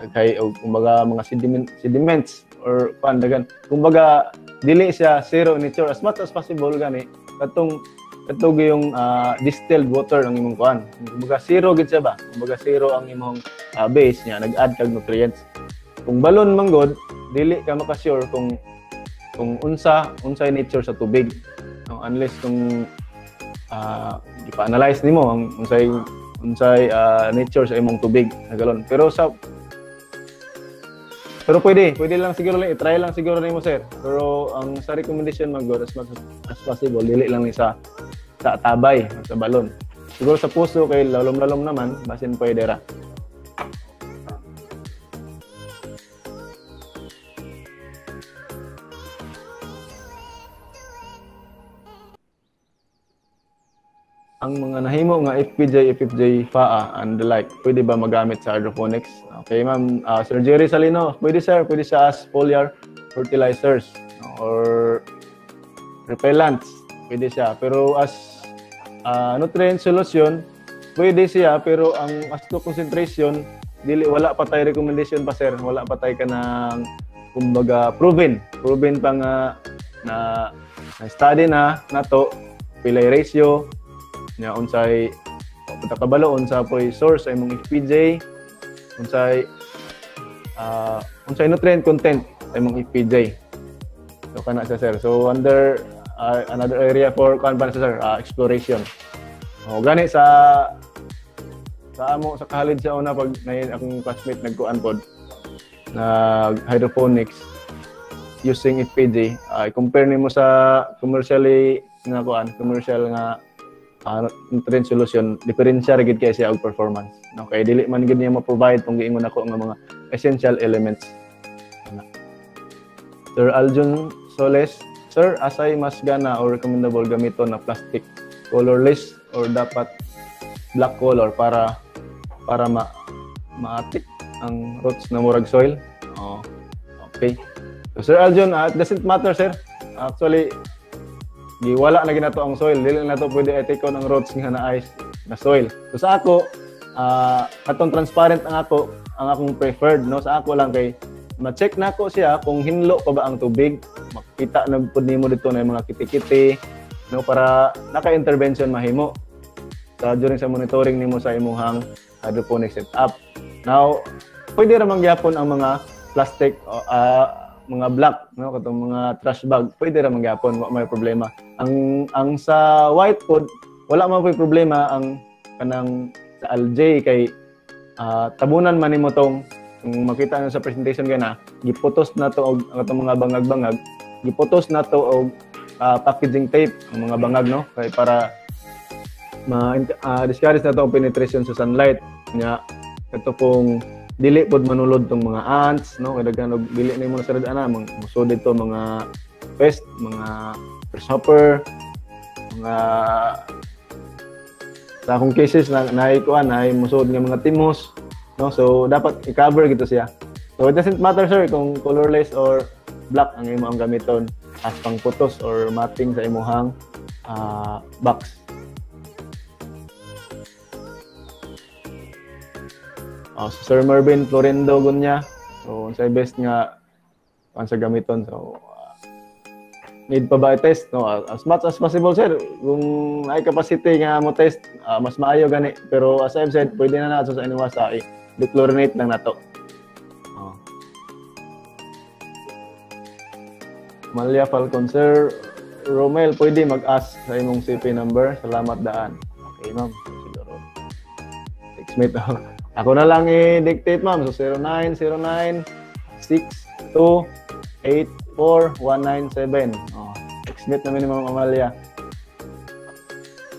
daghay og mga sediment, sediments or pandagan. Kumbaga dili siya zero nature as much as possible gani katong katong yung uh, distilled water ang imong kuan. Kumbaga zero gid siya ba? Kumbaga zero ang imong uh, base niya, nag-add kag nutrients. Kung balon manggod, dili ka maka-sure kung kung unsa unsay nature sa tubig. No, unless kung uh, ipa-analyze nimo ang unsay unsay uh, nature sa imong tubig na galon. Pero sa pero pwede, pwede lang siguro lang, i-try lang siguro nimo sir. Pero ang sa recommendation mag as much as possible, dili lang ni sa sa tabay, sa balon. Siguro sa puso kay lalom-lalom naman, basin pwede ra. Ang mga nahimo nga FPJ, FFJ, FAA, and the like, pwede ba magamit sa hydroponics? Okay, ma'am. Uh, Sir Jerry Salino, pwede sir, pwede siya as foliar fertilizers or repellents. Pwede siya. Pero as uh, nutrient solution, pwede siya, pero ang as to concentration, dili wala pa tayo recommendation pa sir. Wala pa tayo ka ng kumbaga proven. Proven pa nga na, na study na nato pilay ratio nya unsay punta kabalo unsa poy source sa imong FPJ unsay uh, unsay nutrient content sa imong FPJ so kana sa sir. So under uh, another area for kan sa sir? Uh, exploration. O gani sa sa amo sa college sa una pag na akong classmate nagkuan pod na hydroponics using FPJ uh, compare nimo sa commercially nga kuan commercial nga uh, nutrient solution diferensya ra gid kay siya og performance. No kay dili man gid niya ma-provide kung giingon ako nga mga essential elements. Sir Aljun Soles Sir asay mas gana or recommendable gamiton na plastic colorless or dapat black color para para ma maatik ang roots na murag soil? Oh okay. So Sir Aljun uh, doesn't matter sir. Actually gi wala na ginato ang soil. Dili na to pwede etikon ang roots nga na ice na soil. So sa ako uh, katong transparent ang ako ang akong preferred no? Sa ako lang kay ma-check na ko siya kung hinlo pa ba ang tubig. Makita na pud nimo dito na mga kitikiti no? Para naka-intervention mahimo. Sa during sa monitoring nimo sa imong hydroponic setup. Now pwede ra mangyapon ang mga plastic uh, mga black no? Katong mga trash bag pwede ra magyapon wa may problema. Ang ang sa white food wala man may problema ang kanang sa LJ kay uh, tabunan man nimo tong kung makita nyo sa presentation kay na giputos na to og atong mga bangag-bangag giputos na to og uh, packaging tape ang mga bangag no? Kay para ma uh, discourage na to penetration sa sunlight. Nya ito pong dili pod manulod tong mga ants no? Kay daghan og dili na mo sa ana musod dito mga pest mga grasshopper mga sa akong cases na naay kuan naay musod nga mga timos no? So dapat i-cover gito siya. So it doesn't matter sir kung colorless or black ang imo ang gamiton as pang putos or matting sa imuhang uh, box Uh, so Sir Mervin Florendo gunya. So sa best nga kan sa gamiton. So uh, need pa ba i-test no as much as possible sir. Kung ay capacity nga mo test uh, mas maayo gani. Pero as I've said pwede na nato sa inuwa sa i-dechlorinate lang nato. Oh. Malia Falcon sir. Romel pwede mag-ask sa imong CP number. Salamat daan. Okay ma'am. Siguro. Text mate Ako na lang i-dictate, ma'am. So, 0909 62 197. Oh, X-mate namin ni Ma'am Amalia.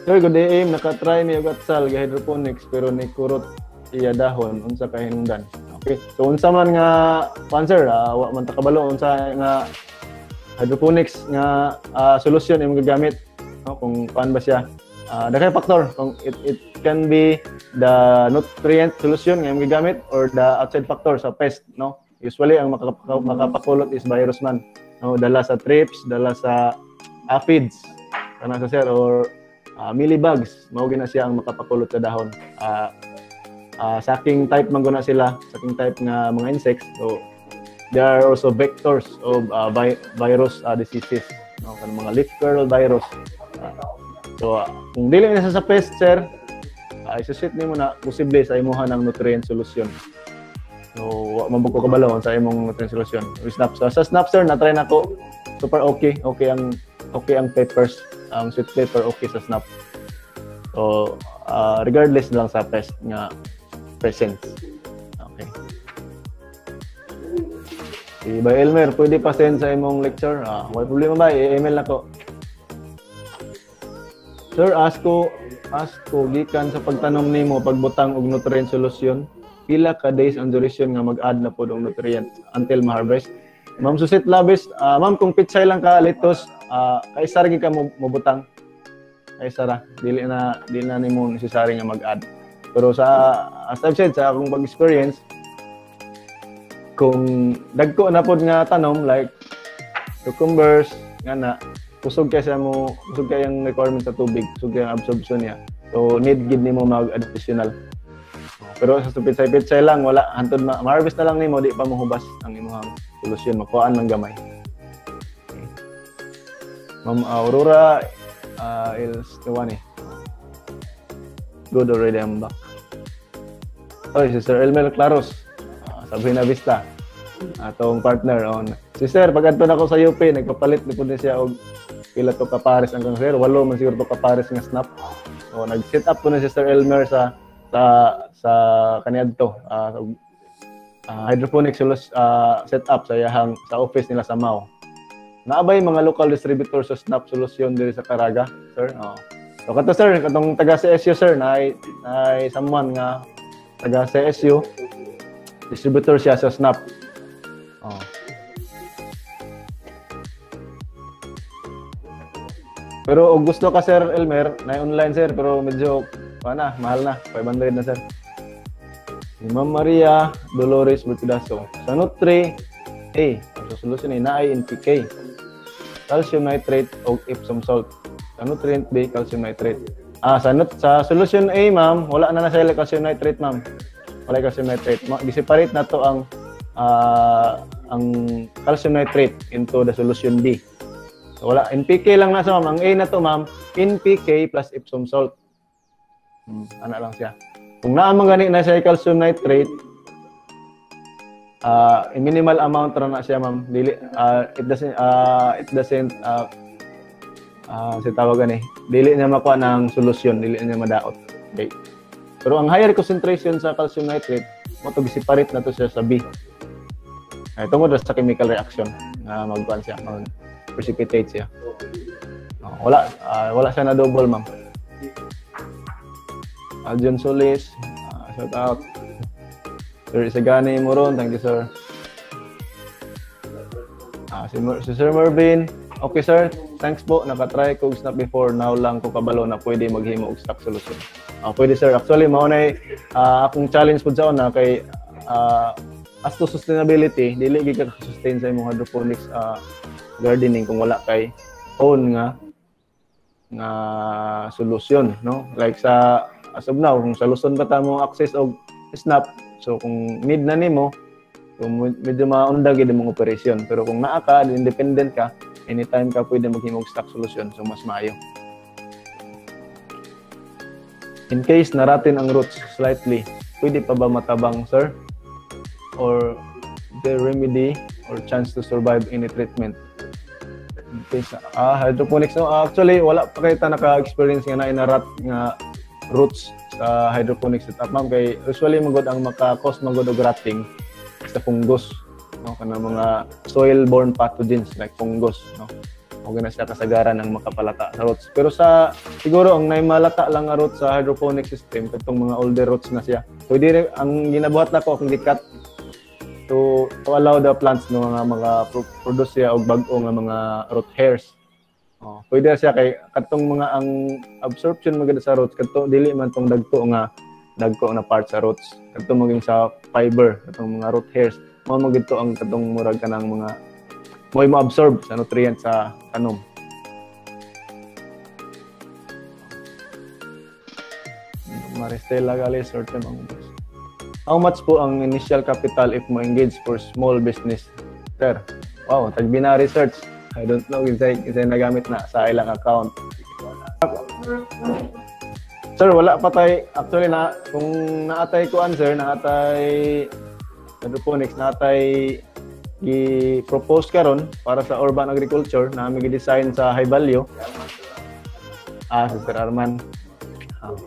Sir, good day, aim. Nakatry ni Ugatsal, hydroponics, pero ni kurot iya dahon, unsa ka hinungdan. Okay. So, unsa man nga, answer, uh, wa man takabalo, unsa nga hydroponics nga uh, solusyon imong gagamit. No? no kung paan ba siya uh, daghay factor kung it, it can be the nutrient solution nga gigamit or the outside factor. Sa pest no? Usually ang makapakulot is virus man. No? Dala sa trips dala sa aphids kana sa sir or uh, millibugs mao gina siya ang makapakulot sa dahon. Uh, uh, sucking type man guna sila. Sucking type nga mga insects. So there are also vectors of uh, vi- virus uh, diseases. No? Kan mga leaf curl virus. Uh, so uh, kung dili na sa pest sir uh, isusit nimo na posible sa imuha ng nutrient solution. So wa man ko kabalo sa imong nutrient solution. Snap so sa snap sir na try nako super okay. Okay ang okay ang peppers ang sweet pepper okay sa snap. So uh, regardless lang sa pest nga presence. Okay. Si Bay Elmer, pwede pa send sa imong lecture. Ah, wala problema ba? I-email na ko. Sir, ask ko, ask ko, gikan sa pagtanom nimo pagbutang og nutrient solution, pila ka days ang duration nga mag-add na po og nutrient until ma-harvest? Ma'am Susit Labis, uh, ma'am kung pitsay lang ka litos, uh, kaisar gi ka mo mabutang. Kaisara, dili na dili na nimo necessary nga mag-add. Pero sa as I've said sa akong pag-experience, kung dagko na pod nga tanom like cucumbers nga na kusog kay sa mo kusog kay ang requirement sa tubig kusog kay ang absorption niya. So need gid nimo mag additional. Pero sa sa pitsay lang wala. Hantod ma harvest na lang nimo di pa mohubas ang imong solusyon. Makuhaan lang gamay. Ma'am Aurora uh, is the one eh good already I'm back. Oy, si Sir Elmer Claros. Sa Buena Vista. Atong partner on si sir pag adto nako sa UP nagpapalit ni pud siya og pila to kapares ang sir walo man siguro to kapares nga snap so nag-set up ko na si Sir Elmer sa sa sa kaniadto uh, uh, hydroponic uh, setup sa yahang sa office nila sa Mao naabay mga local distributor sa snap solution diri sa Caraga sir oh. so kato sir katong taga CSU sir na ay someone nga taga CSU distributor siya sa Snap. Oh. Pero gusto ka Sir Elmer, na online sir pero medyo pana, mahal na, 500 na sir. Si Ma'am Maria Dolores Bertidaso. Sa Nutri A, ang solution ay naay NPK. Calcium nitrate o Epsom salt. Sa nutrient B, calcium nitrate. Ah, sa, nut sa solution A, ma'am, wala na na sa calcium nitrate, ma'am wala calcium nitrate. Gi-separate na to ang uh, ang calcium nitrate into the solution B. So, wala NPK lang na sa ma'am. Ang A na to ma'am, NPK plus Epsom salt. Hmm, ana lang siya. Kung naamang gani na siya calcium nitrate, uh, minimal amount ra na siya ma'am. Dili uh, it doesn't uh, it doesn't uh, uh, si tawag gani. Dili niya makuha ng solusyon, dili niya madaot. Okay. Pero ang higher concentration sa calcium nitrate, mo separate na to siya sa B. Ay tungod sa chemical reaction na uh, magkuan siya, mag precipitate siya. Uh, wala uh, wala siya na double, ma'am. Aljon Solis, uh, shout out. Sir Isagani Moron, thank you sir. Uh, si, si Sir Mervin, okay sir, thanks po, nakatry ko snap before, now lang ko kabalo na pwede maghimo og stock solution. Uh, pwede sir. Actually, mao na uh, akong challenge pud sa una kay uh, as to sustainability, dili gyud ka sustain sa imong hydroponics uh, gardening kung wala kay own nga nga solusyon, no? Like sa as of now, kung sa Luzon pa mo access og snap, so kung need na nimo, so medyo maunda gid mong operation. Pero kung naa ka, independent ka, anytime ka pwede maghimog stock solution, so mas maayo. In case naratin ang roots slightly, pwede pa ba matabang, sir? Or the remedy or chance to survive any treatment? Ah, hydroponics, no? Actually, wala pa kayo naka-experience nga na inarat nga roots sa hydroponics setup, ma'am. Kay usually, magod ang maka-cause magod og rotting sa fungus no kana mga soil-borne pathogens like fungus no o na siya kasagaran ng makapalata sa roots. Pero sa siguro ang naimalata lang nga roots sa hydroponic system katong mga older roots na siya. Pwede ang ginabuhat na ko kung gikat to to allow the plants no nga mga produce siya og bag-o nga mga root hairs. Oh, pwede siya kay katong mga ang absorption maganda sa roots kadto dili man tong dagko nga dagko na part sa roots. Kadto maging sa fiber katong mga root hairs. Mao magito ang katong murag kanang mga mo mo absorb sa nutrients sa tanom. Maristela Gales or Temang How much po ang initial capital if mo engage for small business? Sir, wow, tagbi na research. I don't know isa isa nagamit na sa ilang account. Sir, wala pa tay actually na kung naatay ko answer, naatay hydroponics, naatay gi-propose karon para sa urban agriculture na mi design sa high value. Ah, si Sir Arman. Ah.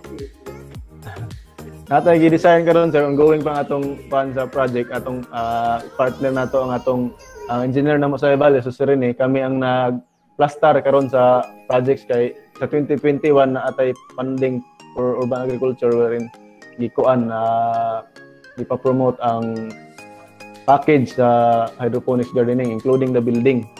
Natay gi-design karon sir ongoing pa atong pan sa project atong uh, partner nato ang atong ang uh, engineer namo sa Valle so sir ni kami ang nag plaster karon sa projects kay sa 2021 na atay funding for urban agriculture wherein gikuan na uh, ipa-promote ang package sa hydroponics gardening including the building.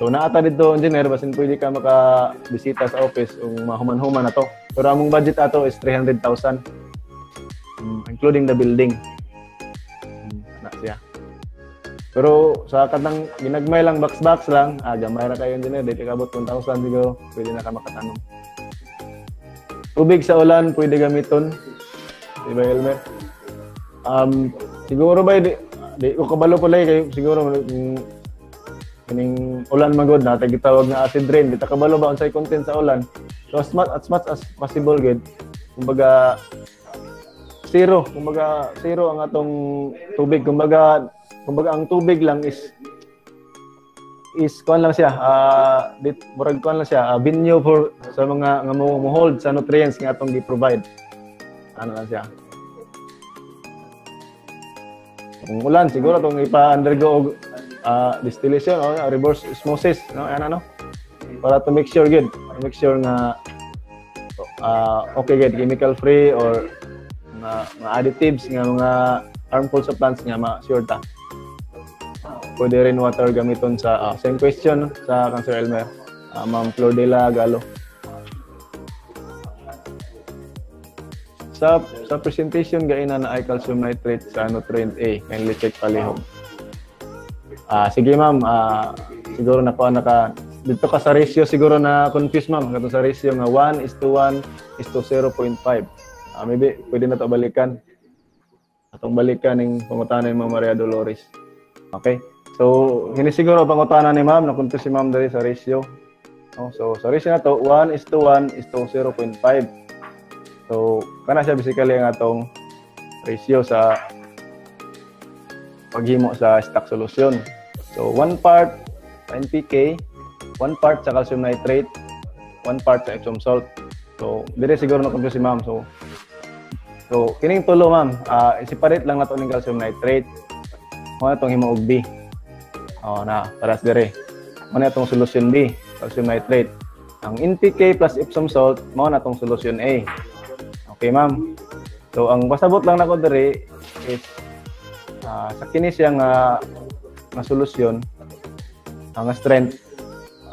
So naata dito engineer basin pwede ka maka bisita sa office ug mahuman-human na to. Pero among budget ato is 300,000 um, including the building. Um, na siya. Pero sa katang ginagmay lang box-box lang, ah, gamay ra kayo engineer, dito kabot 1,000 siguro, pwede na ka makatanong. Tubig sa ulan, pwede gamiton. Di ba, Elmer? Um, siguro ba, di, di kabalo ko lang, kayo, siguro, um, kining ulan magod na tay gitawag nga acid rain kita kabalo ba unsay content sa ulan so as much as much as possible good kumbaga zero. Kumbaga, zero ang atong tubig. Kumbaga, kumbaga ang tubig lang is is kuan lang siya uh, dit murag kuan lang siya uh, venue for sa mga nga mo, hold sa nutrients nga atong gi-provide ano lang siya kung ulan siguro tong ipa-undergo uh, distillation o uh, reverse osmosis no ano ano para to make sure good make sure nga uh, okay good chemical free or mga, mga additives nga mga harmful sa plants nga ma-sure ta. Pwede rin water gamiton sa uh, same question sa Cancer Elmer. Uh, Ma'am Flordela Galo. Sa sa presentation gaina na ay calcium nitrate sa nutrient A, kindly check palihog. Ah, uh, sige ma'am, uh, siguro na po naka dito ka sa ratio siguro na confuse ma'am kato sa ratio nga 1 is to 1 is to 0.5 uh, maybe pwede na to balikan. Atong balikan ng pangutana ni Ma'am Maria Dolores. Okay? So, hini siguro pangutana ni Ma'am, nakunto si Ma'am dali sa ratio. Oh, so, sa ratio na to, 1 is to 1 is to 0.5. So, kana siya basically ang atong ratio sa paghimo sa stock solution. So, 1 part NPK, 1 part sa calcium nitrate, 1 part sa Epsom salt. So, dire siguro na si Ma'am. So, So, kining tulo ma'am, uh, separate lang nato ning calcium nitrate. Mo na tong himo B. Oh, na paras dire. Mo na tong solution B, calcium nitrate. Ang NPK plus Epsom salt, mo na tong solution A. Okay, ma'am. So, ang pasabot lang nako dire is uh, sa kini siya nga nga solusyon ang strength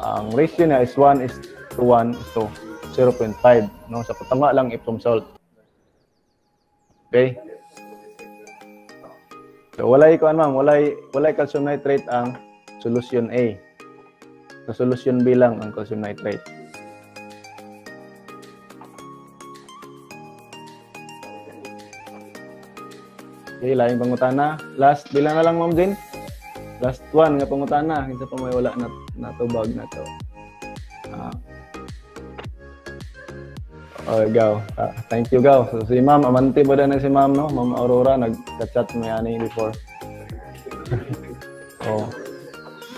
ang ratio niya is 1 is to 1 is to 0.5 no sa patama lang Epsom salt Okay? So walay ko ma'am, walay walay calcium nitrate ang solution A. Sa solution B lang ang calcium nitrate. Okay, laing pangutana. Last, bilang na lang ma'am din. Last one nga pangutana. Kinsa pa may wala na natubag na to. Ah, Oh, Gaw. Uh, thank you, Gaw. So, si Ma'am, amanti ba na si Ma'am, no? Ma'am Aurora, nag-chat mo yan before. oh.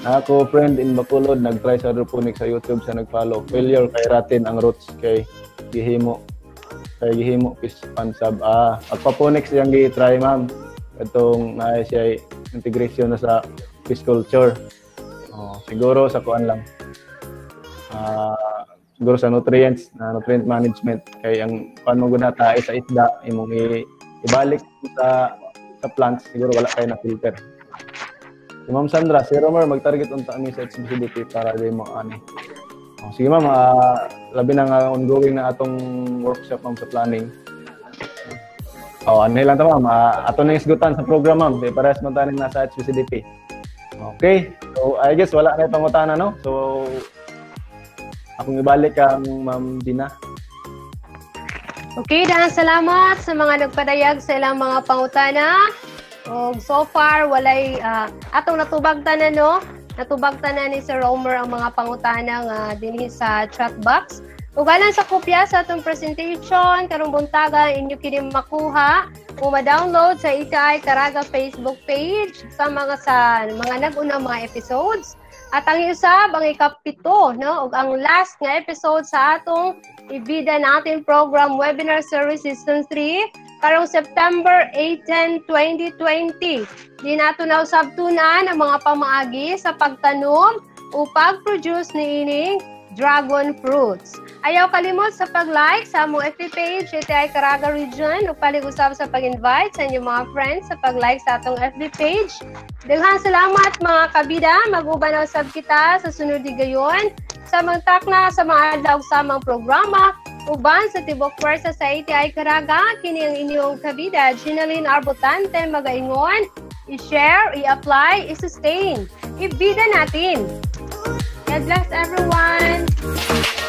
Ako, friend in Bacolod, nag-try sa hydroponics sa YouTube sa nag-follow. Failure kay Ratin ang roots kay Gihimo. Kay Gihimo fish pan sub. Ah, agpaponics yang gi-try, ma'am. Itong na siya integration na sa fish culture. Oh, siguro sa kuan lang. Ah, siguro sa nutrients na nutrient management kay ang paano mo sa isda imong ibalik sa sa plants siguro wala kayo na filter si Ma'am Sandra si Romer mag-target unta mi sa exhibibility para di mo ani Oh, sige ma'am, uh, labi na nga ongoing na atong workshop ma'am sa planning. Oh, ano lang ta ma'am, uh, ato na isgutan sa program ma'am, di pares man tayo nasa HPCDP. Okay, so I guess wala na itong utana no? So, akong ibalik ang ma'am Dina. Okay, dahil salamat sa mga nagpadayag sa ilang mga pangutana. O so far, walay uh, atong natubagtan na no. Natubagtan na ni Sir Romer ang mga pangutana nga dinhi sa chat box. Ugalan sa kopya sa atong presentation, karong buntaga inyo kini makuha o ma-download sa ITI Caraga Facebook page sa mga sa mga nag-unang mga episodes. At ang usab ang ikapito, no, ug ang last nga episode sa atong ibida natin program Webinar Series Season 3 karong September 18, 2020. Di nato na usab tunan ang mga pamaagi sa pagtanom o pag-produce ni ining dragon fruits. Ayaw kalimot sa pag-like sa among FB page ay Caraga Region ug palig-usab sa pag-invite sa inyong mga friends sa pag-like sa atong FB page. Daghang salamat mga kabida, mag-uban usab kita sa sunod di gayon sa magtakna sa mga adlaw samang programa uban sa tibok pwersa sa ATI Caraga kini ang inyong kabida Ginaline Arbotante magaingon i-share, i-apply, i-sustain. Ibida natin. God bless everyone.